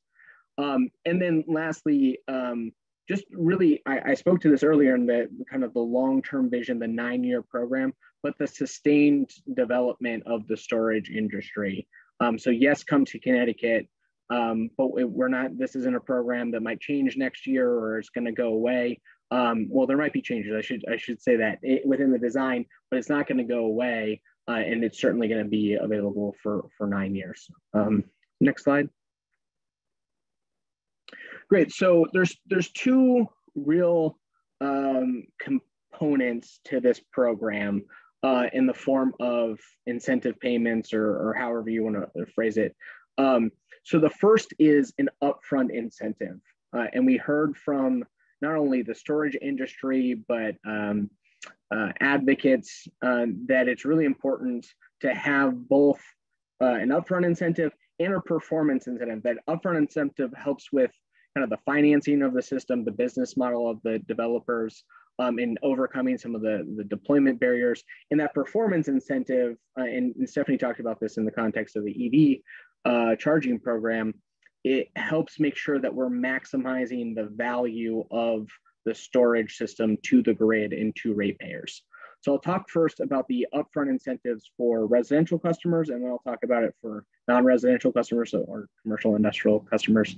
Um, and then lastly, um, just really, I, I, spoke to this earlier in the kind of the long-term vision, the nine-year program, but the sustained development of the storage industry. Um, so yes, come to Connecticut, um, but we're not, this isn't a program that might change next year or it's gonna go away. Um, well, there might be changes, I should, I should say that it, within the design, but it's not gonna go away uh, and it's certainly gonna be available for, for nine years. Um, next slide. Great. So there's there's two real um, components to this program uh, in the form of incentive payments or, or however you want to phrase it. Um, so the first is an upfront incentive. Uh, and we heard from not only the storage industry, but um, uh, advocates uh, that it's really important to have both uh, an upfront incentive and a performance incentive. That upfront incentive helps with kind of the financing of the system, the business model of the developers, um, in overcoming some of the, the deployment barriers. And that performance incentive, uh, and, and, Stephanie talked about this in the context of the EV uh, charging program, it helps make sure that we're maximizing the value of the storage system to the grid and to ratepayers. So I'll talk first about the upfront incentives for residential customers, and then I'll talk about it for non-residential customers or commercial industrial customers.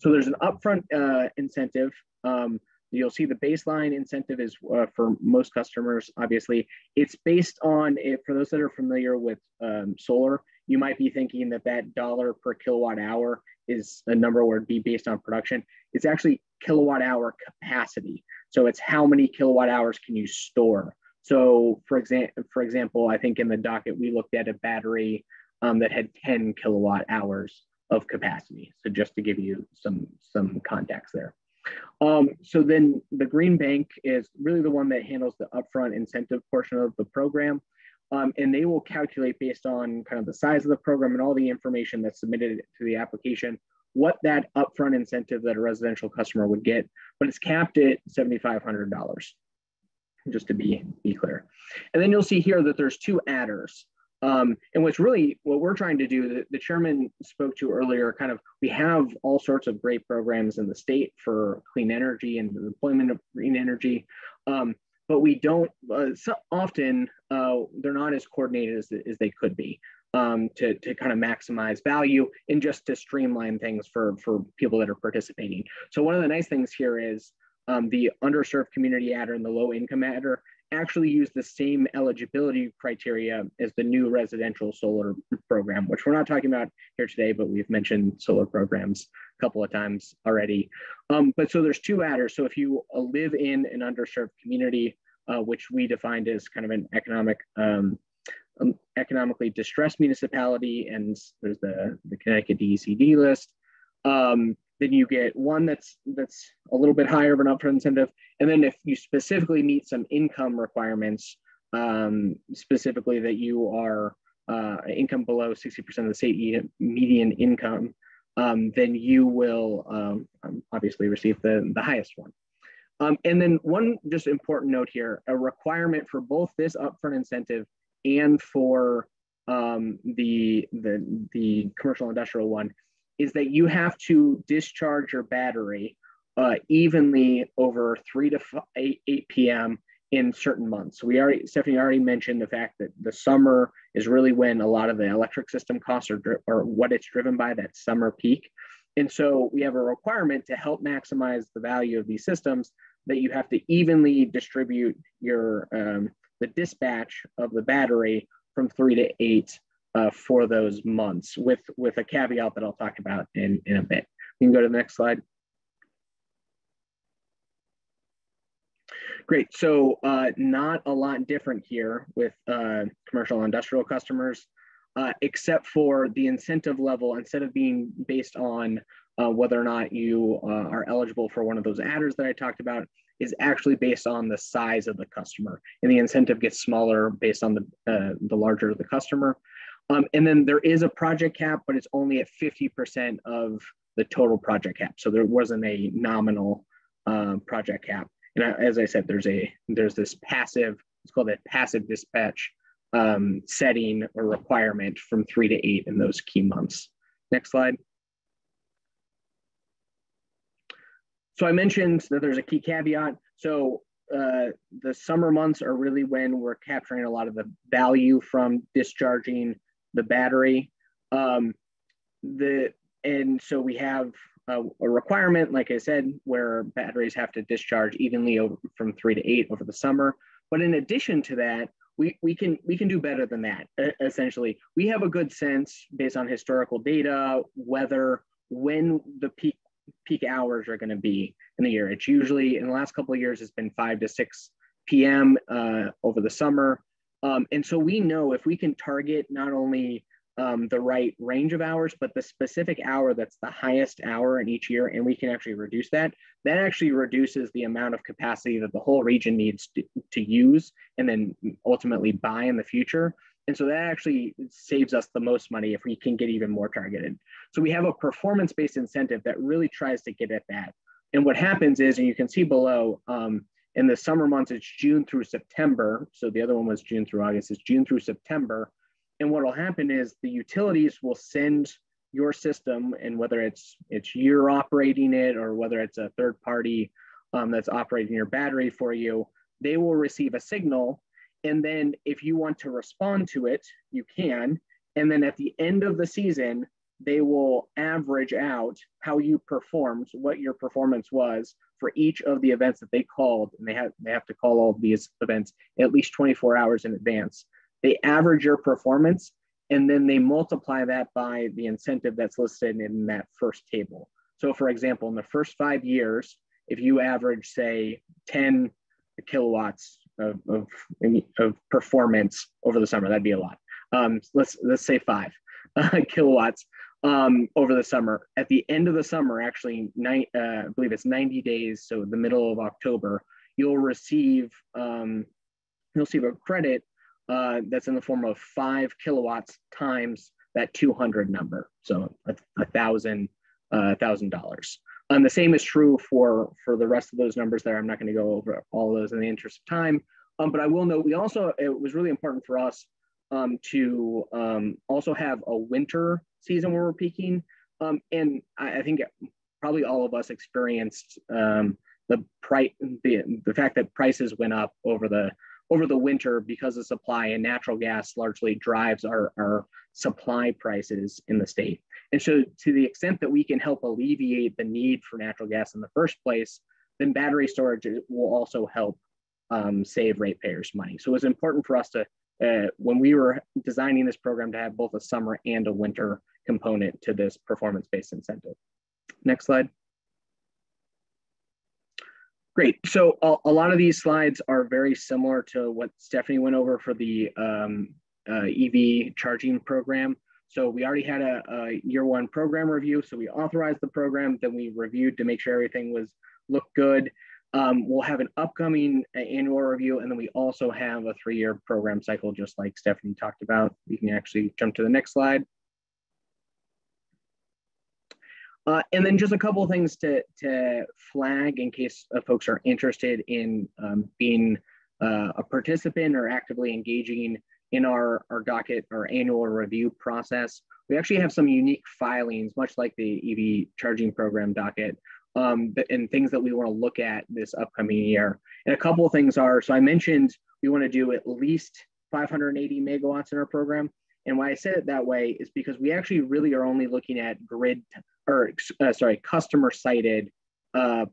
So there's an upfront uh, incentive. Um, you'll see the baseline incentive is uh, for most customers, obviously. It's based on, for those that are familiar with um, solar, you might be thinking that that dollar per kilowatt hour is a number where it'd be based on production. It's actually kilowatt hour capacity. So it's how many kilowatt hours can you store. So for, exa for example, I think in the docket, we looked at a battery um, that had 10 kilowatt hours of capacity. So just to give you some, some context there. Um, so then the Green Bank is really the one that handles the upfront incentive portion of the program. Um, and they will calculate based on kind of the size of the program and all the information that's submitted to the application, what that upfront incentive that a residential customer would get, but it's capped at $7,500 just to be, be clear. And then you'll see here that there's two adders. Um, and what's really what we're trying to do, the, the, chairman spoke to earlier, kind of we have all sorts of great programs in the state for clean energy and the deployment of green energy, um, but we don't uh, so often uh, they're not as coordinated as, as they could be um, to, to kind of maximize value and just to streamline things for, for people that are participating. So one of the nice things here is um, the underserved community adder and the low income adder actually use the same eligibility criteria as the new residential solar program, which we're not talking about here today, but we've mentioned solar programs a couple of times already. Um, but so there's two adders. So if you live in an underserved community, uh, which we defined as kind of an economic um, um, economically distressed municipality, and there's the, the Connecticut DECD list. Um, then you get one that's that's a little bit higher of an upfront incentive. And then if you specifically meet some income requirements, um, specifically that you are uh, income below 60% of the state median income, um, then you will um, um, obviously receive the, the highest one. Um, and then one just important note here, a requirement for both this upfront incentive and for um, the, the, the commercial industrial one is that you have to discharge your battery uh, evenly over 3 to 8, 8 p.m. in certain months. We already, Stephanie already mentioned the fact that the summer is really when a lot of the electric system costs are, or what it's driven by, that summer peak. And so we have a requirement to help maximize the value of these systems that you have to evenly distribute your um, the dispatch of the battery from three to eight uh, for those months with, with a caveat that I'll talk about in, in a bit. We can go to the next slide. Great, so uh, not a lot different here with uh, commercial and industrial customers, uh, except for the incentive level, instead of being based on uh, whether or not you uh, are eligible for one of those adders that I talked about, is actually based on the size of the customer, and the incentive gets smaller based on the the larger the customer. Um, and then there is a project cap, but it's only at 50% of the total project cap. So there wasn't a nominal uh, project cap. And as I said, there's a there's this passive, it's called a passive dispatch um, setting or requirement from three to eight in those key months. Next slide. So I mentioned that there's a key caveat. So uh, the summer months are really when we're capturing a lot of the value from discharging the battery. Um, the and so we have a, a, requirement, like I said, where batteries have to discharge evenly over, from three to eight over the summer. But in addition to that, we, we can we can do better than that. Essentially, we have a good sense based on historical data whether when the peak peak hours are going to be in the year. It's usually in the last couple of years, it's been five to six p.m. Uh, over the summer. Um, and so we know if we can target not only um, the right range of hours, but the specific hour that's the highest hour in each year, and we can actually reduce that, that actually reduces the amount of capacity that the whole region needs to, to use and then ultimately buy in the future. And so that actually saves us the most money if we can get even more targeted. So we have a performance-based incentive that really tries to get at that. And what happens is, and you can see below, um, in the summer months, it's June through September. So the other one was June through August, it's June through September. And what will happen is the utilities will send your system, and whether it's it's you're operating it or whether it's a third party um, that's operating your battery for you, they will receive a signal. And then if you want to respond to it, you can. And then at the end of the season, they will average out how you performed, what your performance was for each of the events that they called, and they have they have to call all these events at least 24 hours in advance. They average your performance, and then they multiply that by the incentive that's listed in that first table. So, for example, in the first five years, if you average, say, 10 kilowatts of, of, of performance over the summer, that'd be a lot. Um, let's let's say five uh, kilowatts um, over the summer. At the end of the summer, actually, nine, uh, I believe it's 90 days, so the middle of October, you'll receive um, you'll receive a credit uh, that's in the form of five kilowatts times that 200 number, so a, a thousand uh, thousand dollars. And the same is true for for the rest of those numbers there. I'm not going to go over all those in the interest of time, um, but I will note we also it was really important for us um, to um, also have a winter season where we're peaking. Um, and I, I, think probably all of us experienced um, the price, the, the fact that prices went up over the over the winter because of supply and natural gas largely drives our, our supply prices in the state. And so to the extent that we can help alleviate the need for natural gas in the first place, then battery storage will also help um, save ratepayers money. So it's important for us to uh, when we were designing this program to have both a summer and a winter component to this performance-based incentive. Next slide. Great. So a, a, lot of these slides are very similar to what Stephanie went over for the um, uh, EV charging program. So we already had a, a, year one program review. So we authorized the program, then we reviewed to make sure everything was looked good. Um, we'll have an upcoming uh, annual review, and then we also have a three-year program cycle, just like Stephanie talked about. We can actually jump to the next slide. Uh, and then just a couple of things to, to flag in case uh, folks are interested in um, being uh, a participant or actively engaging in our, our docket, our annual review process. We actually have some unique filings, much like the EV charging program docket, um, and things that we want to look at this upcoming year. And a couple of things are, so I mentioned we want to do at least 580 megawatts in our program. And why I said it that way is because we actually really are only looking at grid or uh, sorry, customer sited uh,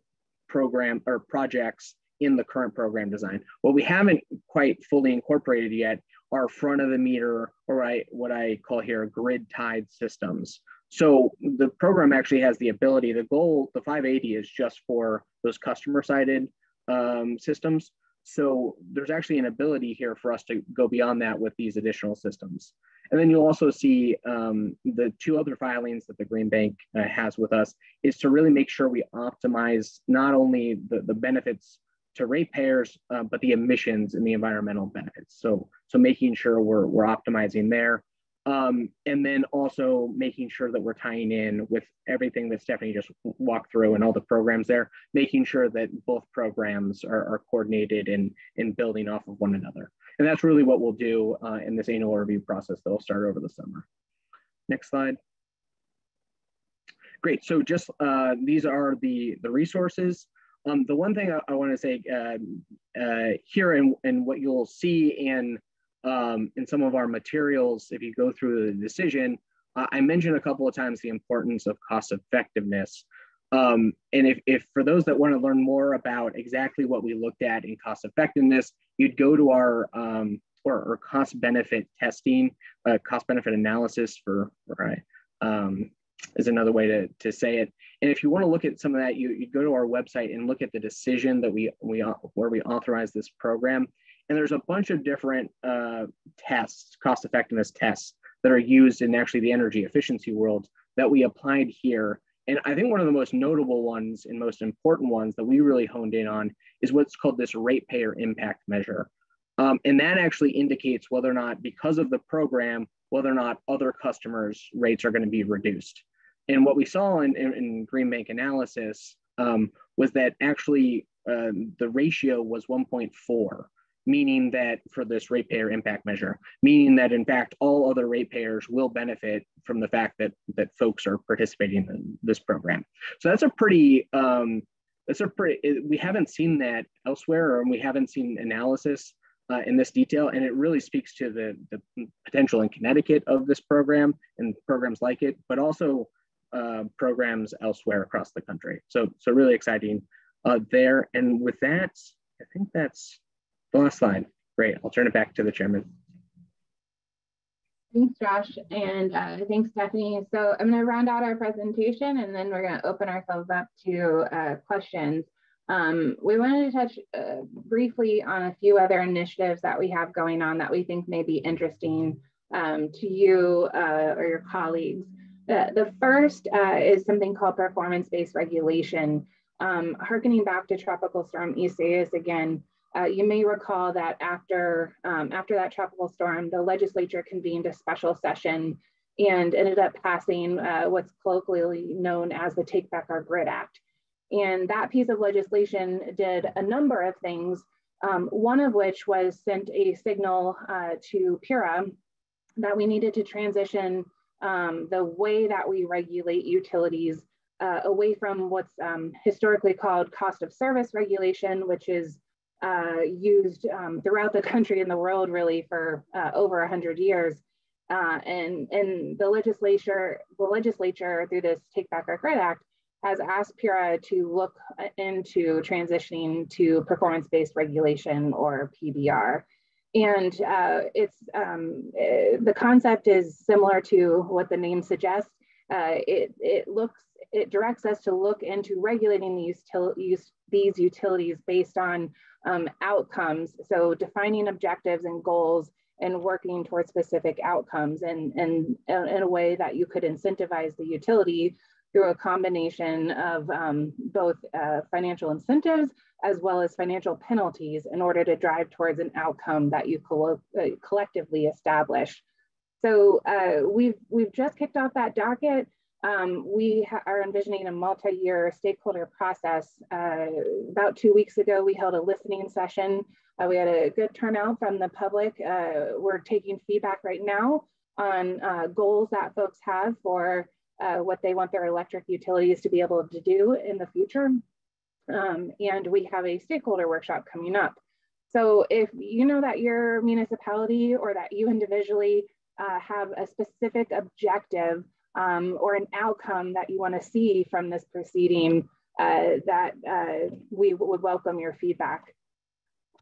program or projects in the current program design. What we haven't quite fully incorporated yet are front of the meter or I, what I call here grid tied systems. So the program actually has the ability, the goal, the 580 is just for those customer sided um, systems. So there's actually an ability here for us to go beyond that with these additional systems. And then you'll also see um, the two other filings that the Green Bank uh, has with us is to really make sure we optimize not only the, the benefits to ratepayers, uh, but the emissions and the environmental benefits. So, so making sure we're, we're optimizing there. Um, and then also making sure that we're tying in with everything that Stephanie just walked through and all the programs there, making sure that both programs are, are coordinated and, and building off of one another. And that's really what we'll do uh, in this annual review process that will start over the summer. Next slide. Great, so just uh, these are the, the resources. Um, the one thing I, I want to say uh, uh, here and, and what you'll see in um, in some of our materials, if you go through the decision, uh, I mentioned a couple of times the importance of cost effectiveness. Um, and if, if for those that want to learn more about exactly what we looked at in cost effectiveness, you'd go to our um, or, or, cost benefit testing, uh, cost benefit analysis for, right, um, is another way to, to say it. And if you want to look at some of that, you, you go to our website and look at the decision that we, we where we authorize this program. And there's a bunch of different uh, tests, cost effectiveness tests that are used in actually the energy efficiency world that we applied here. And I think one of the most notable ones and most important ones that we really honed in on is what's called this ratepayer impact measure. Um, and that actually indicates whether or not, because of the program, whether or not other customers' rates are going to be reduced. And what we saw in, in, in Green Bank analysis um, was that actually uh, the ratio was 1.4 meaning that for this ratepayer impact measure, meaning that in fact all other ratepayers will benefit from the fact that that folks are participating in this program. So that's a pretty um, that's a pretty we haven't seen that elsewhere, or we haven't seen analysis uh, in this detail, and it really speaks to the the potential in Connecticut of this program and programs like it, but also uh, programs elsewhere across the country. So so really exciting uh, there. And with that, I think that's the last slide. Great. I'll turn it back to the chairman. Thanks, Josh, and uh, thanks, Stephanie. So I'm going to round out our presentation, and then we're going to open ourselves up to uh, questions. Um, we wanted to touch uh, briefly on a few other initiatives that we have going on that we think may be interesting um, to you uh, or your colleagues. the first uh, is something called performance-based regulation. Um, harkening back to Tropical Storm Isaias again, uh, you may recall that after, um, after that tropical storm, the legislature convened a special session and ended up passing uh, what's colloquially known as the Take Back Our Grid Act. And that piece of legislation did a number of things, um, one of which was sent a signal uh, to PURA that we needed to transition um, the way that we regulate utilities uh, away from what's um, historically called cost of service regulation, which is uh, used um, throughout the country and the world really for uh, over 100 years. Uh, and, and the legislature, the legislature through this Take Back Our Grid Act has asked PURA to look into transitioning to performance-based regulation or PBR. And uh, it's um, eh, the concept is similar to what the name suggests. Uh, it, it looks, it directs us to look into regulating these, these utilities based on um, outcomes. So defining objectives and goals and working towards specific outcomes and, and, and in a way that you could incentivize the utility through a combination of um, both uh, financial incentives as well as financial penalties in order to drive towards an outcome that you uh, collectively establish. So uh, we've, we've just kicked off that docket. Um, we are envisioning a multi-year stakeholder process. Uh, about two weeks ago, we held a listening session. Uh, we had a good turnout from the public. Uh, we're taking feedback right now on uh, goals that folks have for uh, what they want their electric utilities to be able to do in the future. Um, and we have a stakeholder workshop coming up. So if you know that your municipality or that you individually uh, have a specific objective um, or an outcome that you want to see from this proceeding, uh, that uh, we would welcome your feedback.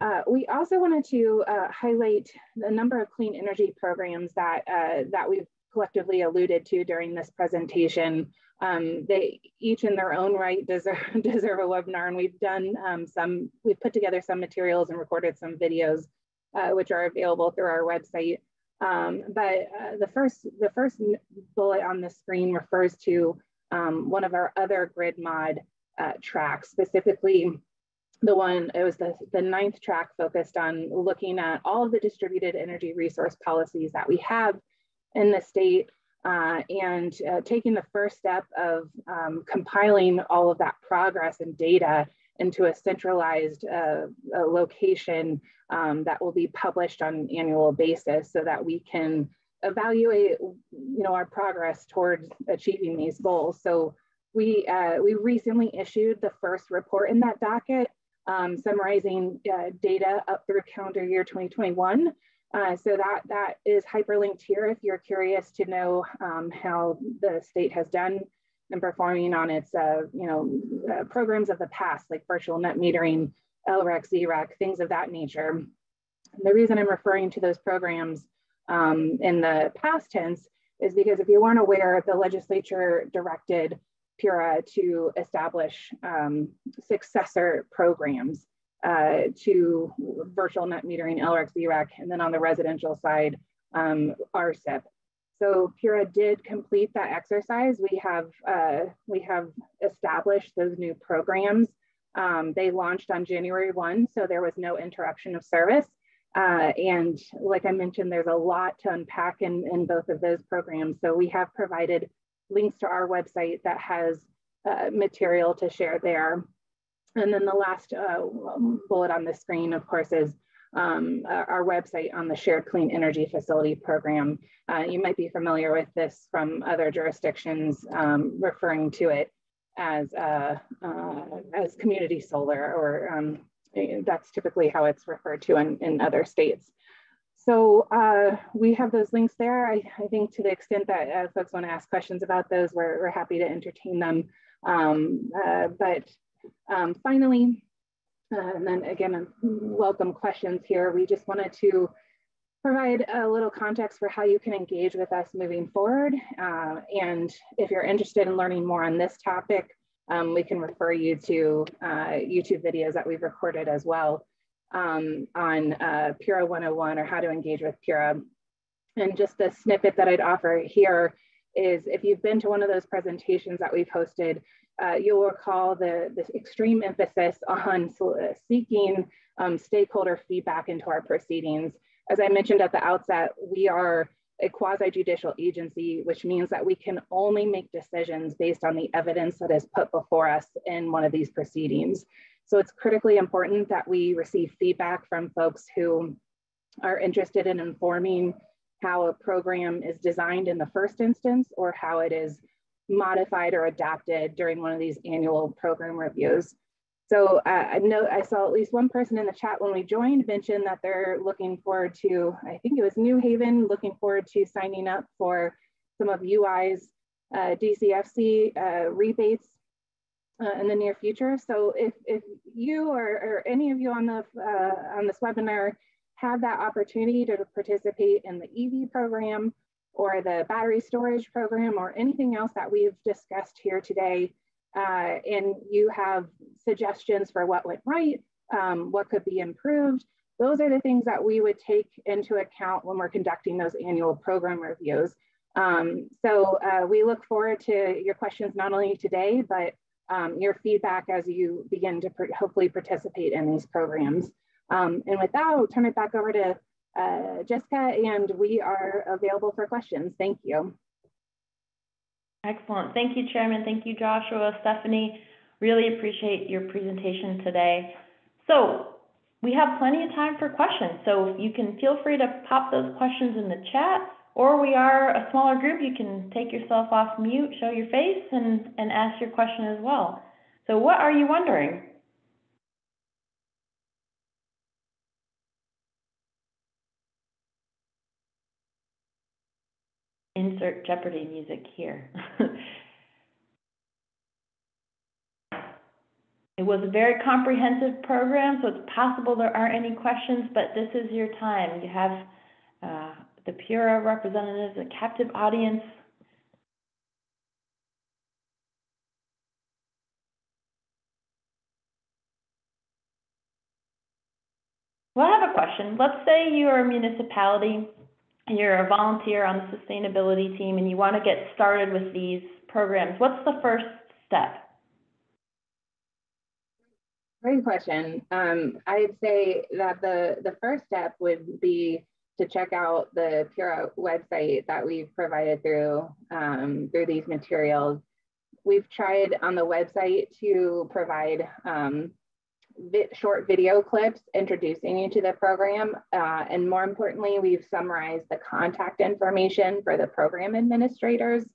Uh, we also wanted to uh, highlight the number of clean energy programs that, uh, that we've collectively alluded to during this presentation. Um, they each in their own right deserve, deserve a webinar and we've done um, some, we've put together some materials and recorded some videos uh, which are available through our website. Um, but uh, the first the first bullet on the screen refers to um, one of our other grid mod uh, tracks, specifically the one, it was the, the ninth track focused on looking at all of the distributed energy resource policies that we have in the state uh, and uh, taking the first step of um, compiling all of that progress and data into a centralized uh, a location um, that will be published on an annual basis so that we can evaluate you know, our progress towards achieving these goals. So we, uh, we recently issued the first report in that docket um, summarizing uh, data up through calendar year 2021. Uh, so that, that is hyperlinked here if you're curious to know um, how the state has done and performing on its uh, you know, uh, programs of the past, like virtual net metering, LREC, ZREC, things of that nature. The reason I'm referring to those programs um, in the past tense is because if you weren't aware, the legislature directed PURA to establish um, successor programs uh, to virtual net metering, LREC, ZREC, and then on the residential side, um, RCIP. So PURA did complete that exercise. We have, uh, we have established those new programs. Um, they launched on January 1, so there was no interruption of service. Uh, and like I mentioned, there's a lot to unpack in, in both of those programs. So we have provided links to our website that has uh, material to share there. And then the last uh, bullet on the screen, of course, is um, our website on the Shared Clean Energy Facility Program. Uh, you might be familiar with this from other jurisdictions um, referring to it as, uh, uh, as community solar, or um, that's typically how it's referred to in, in other states. So uh, we have those links there. I, I, think to the extent that uh, folks want to ask questions about those, we're, we're happy to entertain them. Um, uh, but um, finally, uh, and then again, welcome questions here. We just wanted to provide a little context for how you can engage with us moving forward. Uh, and if you're interested in learning more on this topic, um, we can refer you to uh, YouTube videos that we've recorded as well um, on uh, PURA 101 or how to engage with PURA. And just the snippet that I'd offer here is if you've been to one of those presentations that we've hosted, uh, you'll recall the, the extreme emphasis on seeking um, stakeholder feedback into our proceedings. As I mentioned at the outset, we are a quasi-judicial agency, which means that we can only make decisions based on the evidence that is put before us in one of these proceedings. So it's critically important that we receive feedback from folks who are interested in informing how a program is designed in the first instance or how it is modified or adapted during one of these annual program reviews. So uh, I know I saw at least one person in the chat when we joined mention that they're looking forward to, I think it was New Haven, looking forward to signing up for some of UI's uh, DCFC uh, rebates uh, in the near future. So if, if you or, or any of you on, the, uh, on this webinar have that opportunity to participate in the EV program or the battery storage program or anything else that we've discussed here today, uh, and you have suggestions for what went right, um, what could be improved, those are the things that we would take into account when we're conducting those annual program reviews. Um, so uh, we look forward to your questions not only today, but um, your feedback as you begin to hopefully participate in these programs. Um, and with that, I'll turn it back over to uh, Jessica, and we are available for questions. Thank you. Excellent. Thank you, Chairman. Thank you, Joshua, Stephanie. Really appreciate your presentation today. So we have plenty of time for questions. So you can feel free to pop those questions in the chat, or we are a smaller group. You can take yourself off mute, show your face, and, and ask your question as well. So what are you wondering? Insert Jeopardy music here. it was a very comprehensive program, so it's possible there aren't any questions, but this is your time. You have uh, the PURA representatives, a captive audience. Well, I have a question. Let's say you're a municipality you're a volunteer on the sustainability team and you want to get started with these programs, what's the first step? Great question. Um, I'd say that the, the first step would be to check out the PURA website that we've provided through, um, through these materials. We've tried on the website to provide um, short video clips introducing you to the program. Uh, and more importantly, we've summarized the contact information for the program administrators.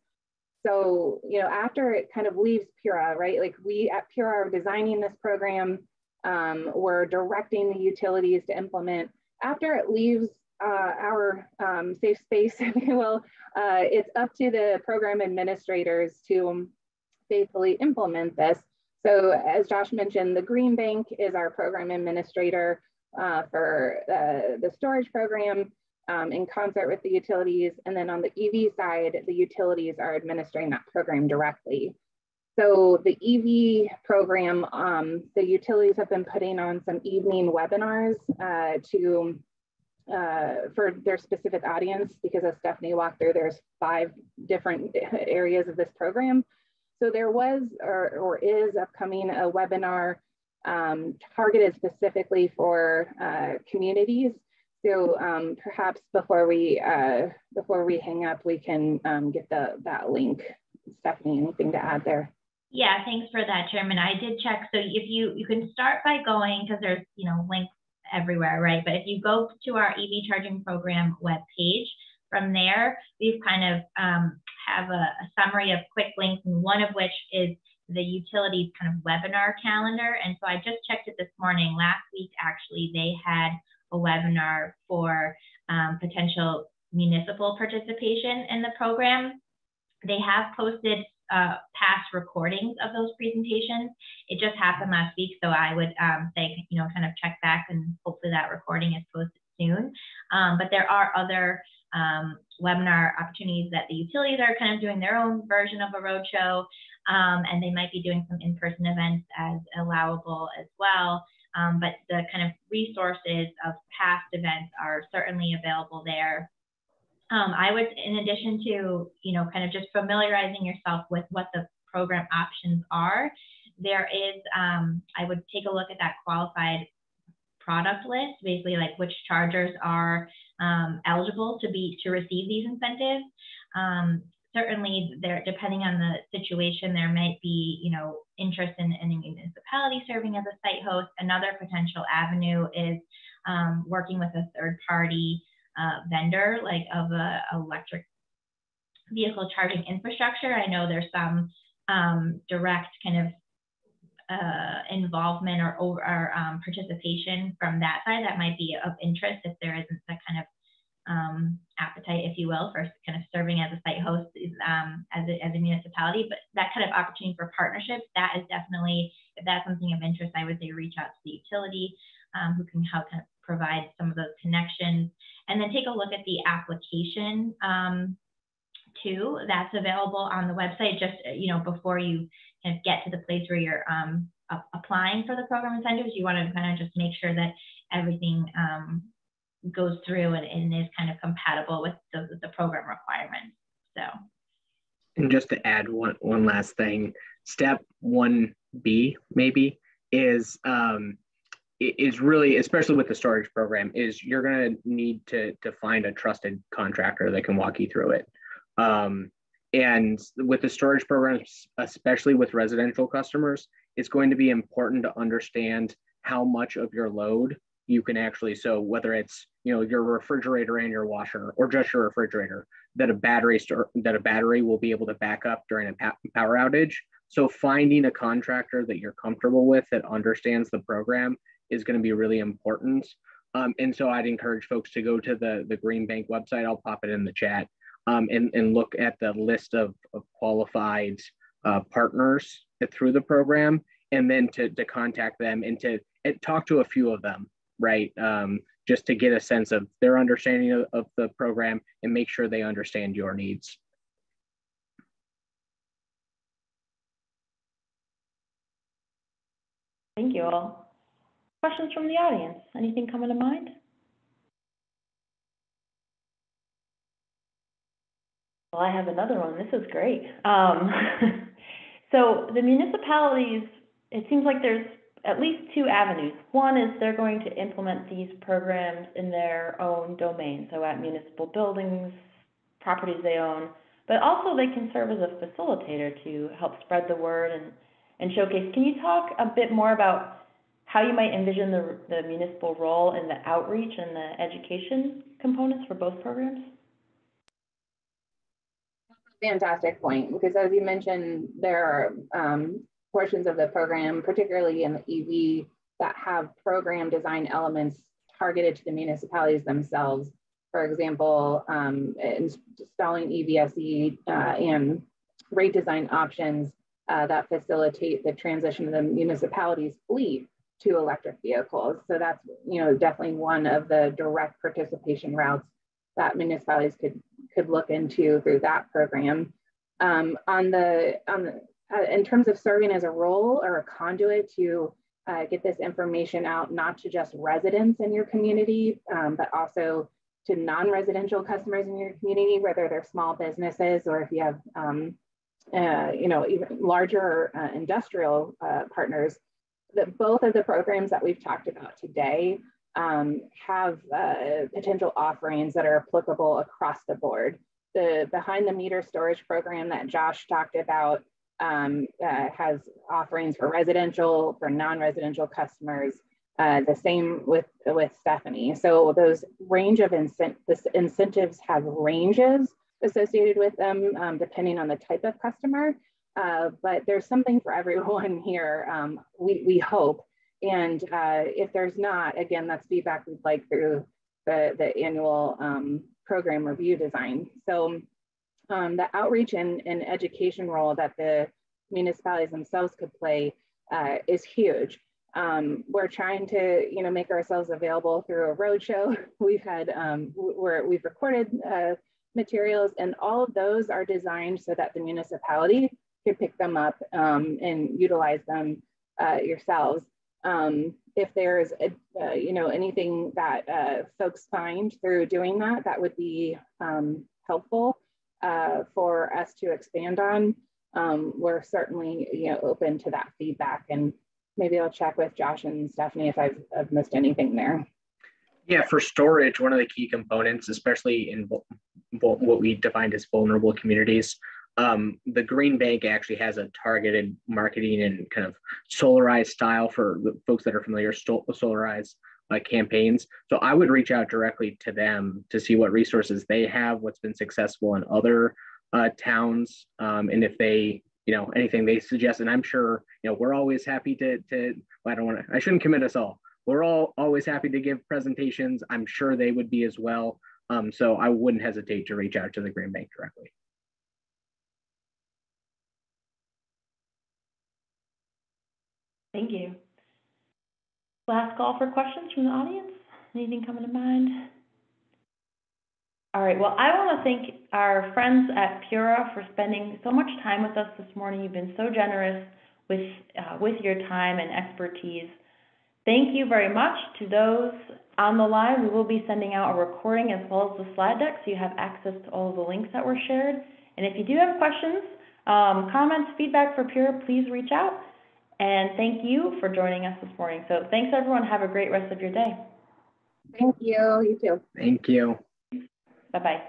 So, you know, after it kind of leaves PURA, right? Like we at PURA are designing this program, um, we're directing the utilities to implement. After it leaves uh, our um, safe space, if you will, uh, it's up to the program administrators to faithfully implement this. So as Josh mentioned, the Green Bank is our program administrator uh, for uh, the storage program um, in concert with the utilities. And then on the EV side, the utilities are administering that program directly. So the EV program, um, the utilities have been putting on some evening webinars uh, to uh, for their specific audience because as Stephanie walked through, there's five different areas of this program. So there was or, or is upcoming a webinar um, targeted specifically for uh, communities. So um, perhaps before we uh, before we hang up, we can um, get the that link. Stephanie, anything to add there? Yeah, thanks for that, Chairman. I did check. So if you you can start by going because there's you know links everywhere, right? But if you go to our EV charging program webpage, from there we've kind of um, have a, a summary of quick links, and one of which is the utilities kind of webinar calendar. And so I just checked it this morning. Last week, actually, they had a webinar for um, potential municipal participation in the program. They have posted uh, past recordings of those presentations. It just happened last week, so I would um, say, you know, kind of check back and hopefully that recording is posted soon. Um, but there are other um, webinar opportunities that the utilities are kind of doing their own version of a roadshow, um, and they might be doing some in-person events as allowable as well. Um, but the kind of resources of past events are certainly available there. Um, I would, in addition to, you know, kind of just familiarizing yourself with what the program options are, there is, um, I would take a look at that qualified product list, basically like which chargers are um, eligible to be to receive these incentives. Um, certainly, there depending on the situation, there might be you know interest in, in a municipality serving as a site host. Another potential avenue is um, working with a third party uh, vendor, like of a electric vehicle charging infrastructure. I know there's some um, direct kind of uh, involvement or, or um, participation from that side that might be of interest if there isn't that kind of um, appetite, if you will, for kind of serving as a site host um, as, a, as a municipality. But that kind of opportunity for partnerships, that is definitely, if that's something of interest, I would say reach out to the utility um, who can help kind of provide some of those connections. And then take a look at the application um, too. That's available on the website just, you know, before you kind of get to the place where you're um, applying for the program incentives, you want to kind of just make sure that everything um, goes through and, and, is kind of compatible with the, the program requirements. So. And just to add one, one last thing, step 1B maybe is um, is really, especially with the storage program, is you're going to need to to find a trusted contractor that can walk you through it. Um, and with the storage programs, especially with residential customers, it's going to be important to understand how much of your load you can actually, so whether it's, you know, your refrigerator and your washer or just your refrigerator, that a battery store, that a battery will be able to back up during a power outage. So finding a contractor that you're comfortable with that understands the program is going to be really important. Um, and so I'd encourage folks to go to the, the Green Bank website. I'll pop it in the chat um, and, and look at the list of, of qualified uh, partners through the program and then to, to contact them and to and talk to a few of them, right? Um, just to get a sense of their understanding of, of the program and make sure they understand your needs. Thank you all. Questions from the audience? Anything coming to mind? Well, I have another one. This is great. Um, so the municipalities, it seems like there's at least two avenues. One is they're going to implement these programs in their own domain, so at municipal buildings, properties they own, but also they can serve as a facilitator to help spread the word and, and showcase. Can you talk a bit more about how you might envision the, the municipal role in the outreach and the education components for both programs? Fantastic point, because as you mentioned, there are um, portions of the program, particularly in the EV, that have program design elements targeted to the municipalities themselves. For example, um, installing EVSE uh, and rate design options uh, that facilitate the transition of the municipality's fleet to electric vehicles. So that's you know definitely one of the direct participation routes that municipalities could could look into through that program. Um, on the on the, uh, in terms of serving as a role or a conduit to uh, get this information out, not to just residents in your community, um, but also to non-residential customers in your community, whether they're small businesses or if you have, um, uh, you know, even larger uh, industrial uh, partners that both of the programs that we've talked about today um, have uh, potential offerings that are applicable across the board. The behind the meter storage program that Josh talked about um, uh, has offerings for residential, for non-residential customers, uh, the same with, with Stephanie. So those range of incent incentives have ranges associated with them um, depending on the type of customer. Uh, but there's something for everyone here, um, we, we hope. And uh, if there's not, again, that's feedback we'd like through the, the annual um, program review design. So um, the outreach and, and, education role that the municipalities themselves could play uh, is huge. Um, we're trying to, you know, make ourselves available through a roadshow. We've had, um, where we've recorded uh, materials and all of those are designed so that the municipality can pick them up um, and utilize them uh, yourselves. Um, if there's, a, uh, you know, anything that uh, folks find through doing that, that would be um, helpful uh, for us to expand on. Um, we're certainly, you know, open to that feedback and maybe I'll check with Josh and Stephanie if I've, I've missed anything there. Yeah, for storage, one of the key components, especially in what we defined as vulnerable communities, um, the Green Bank actually has a targeted marketing and kind of solarized style for the folks that are familiar with solarized uh, campaigns. So I would reach out directly to them to see what resources they have, what's been successful in other uh, towns, um, and if they, you know, anything they suggest. And I'm sure, you know, we're always happy to, to well, I don't want to, I shouldn't commit us all. We're all always happy to give presentations. I'm sure they would be as well. Um, so I wouldn't hesitate to reach out to the Green Bank directly. Thank you. Last call for questions from the audience. Anything coming to mind? All right, well, I want to thank our friends at PURA for spending so much time with us this morning. You've been so generous with, uh, with your time and expertise. Thank you very much to those on the line. We will be sending out a recording as well as the slide deck so you have access to all of the links that were shared. And if you do have questions, um, comments, feedback for PURA, please reach out. And thank you for joining us this morning. So thanks everyone. Have a great rest of your day. Thank you. You too. Thank you. Bye-bye.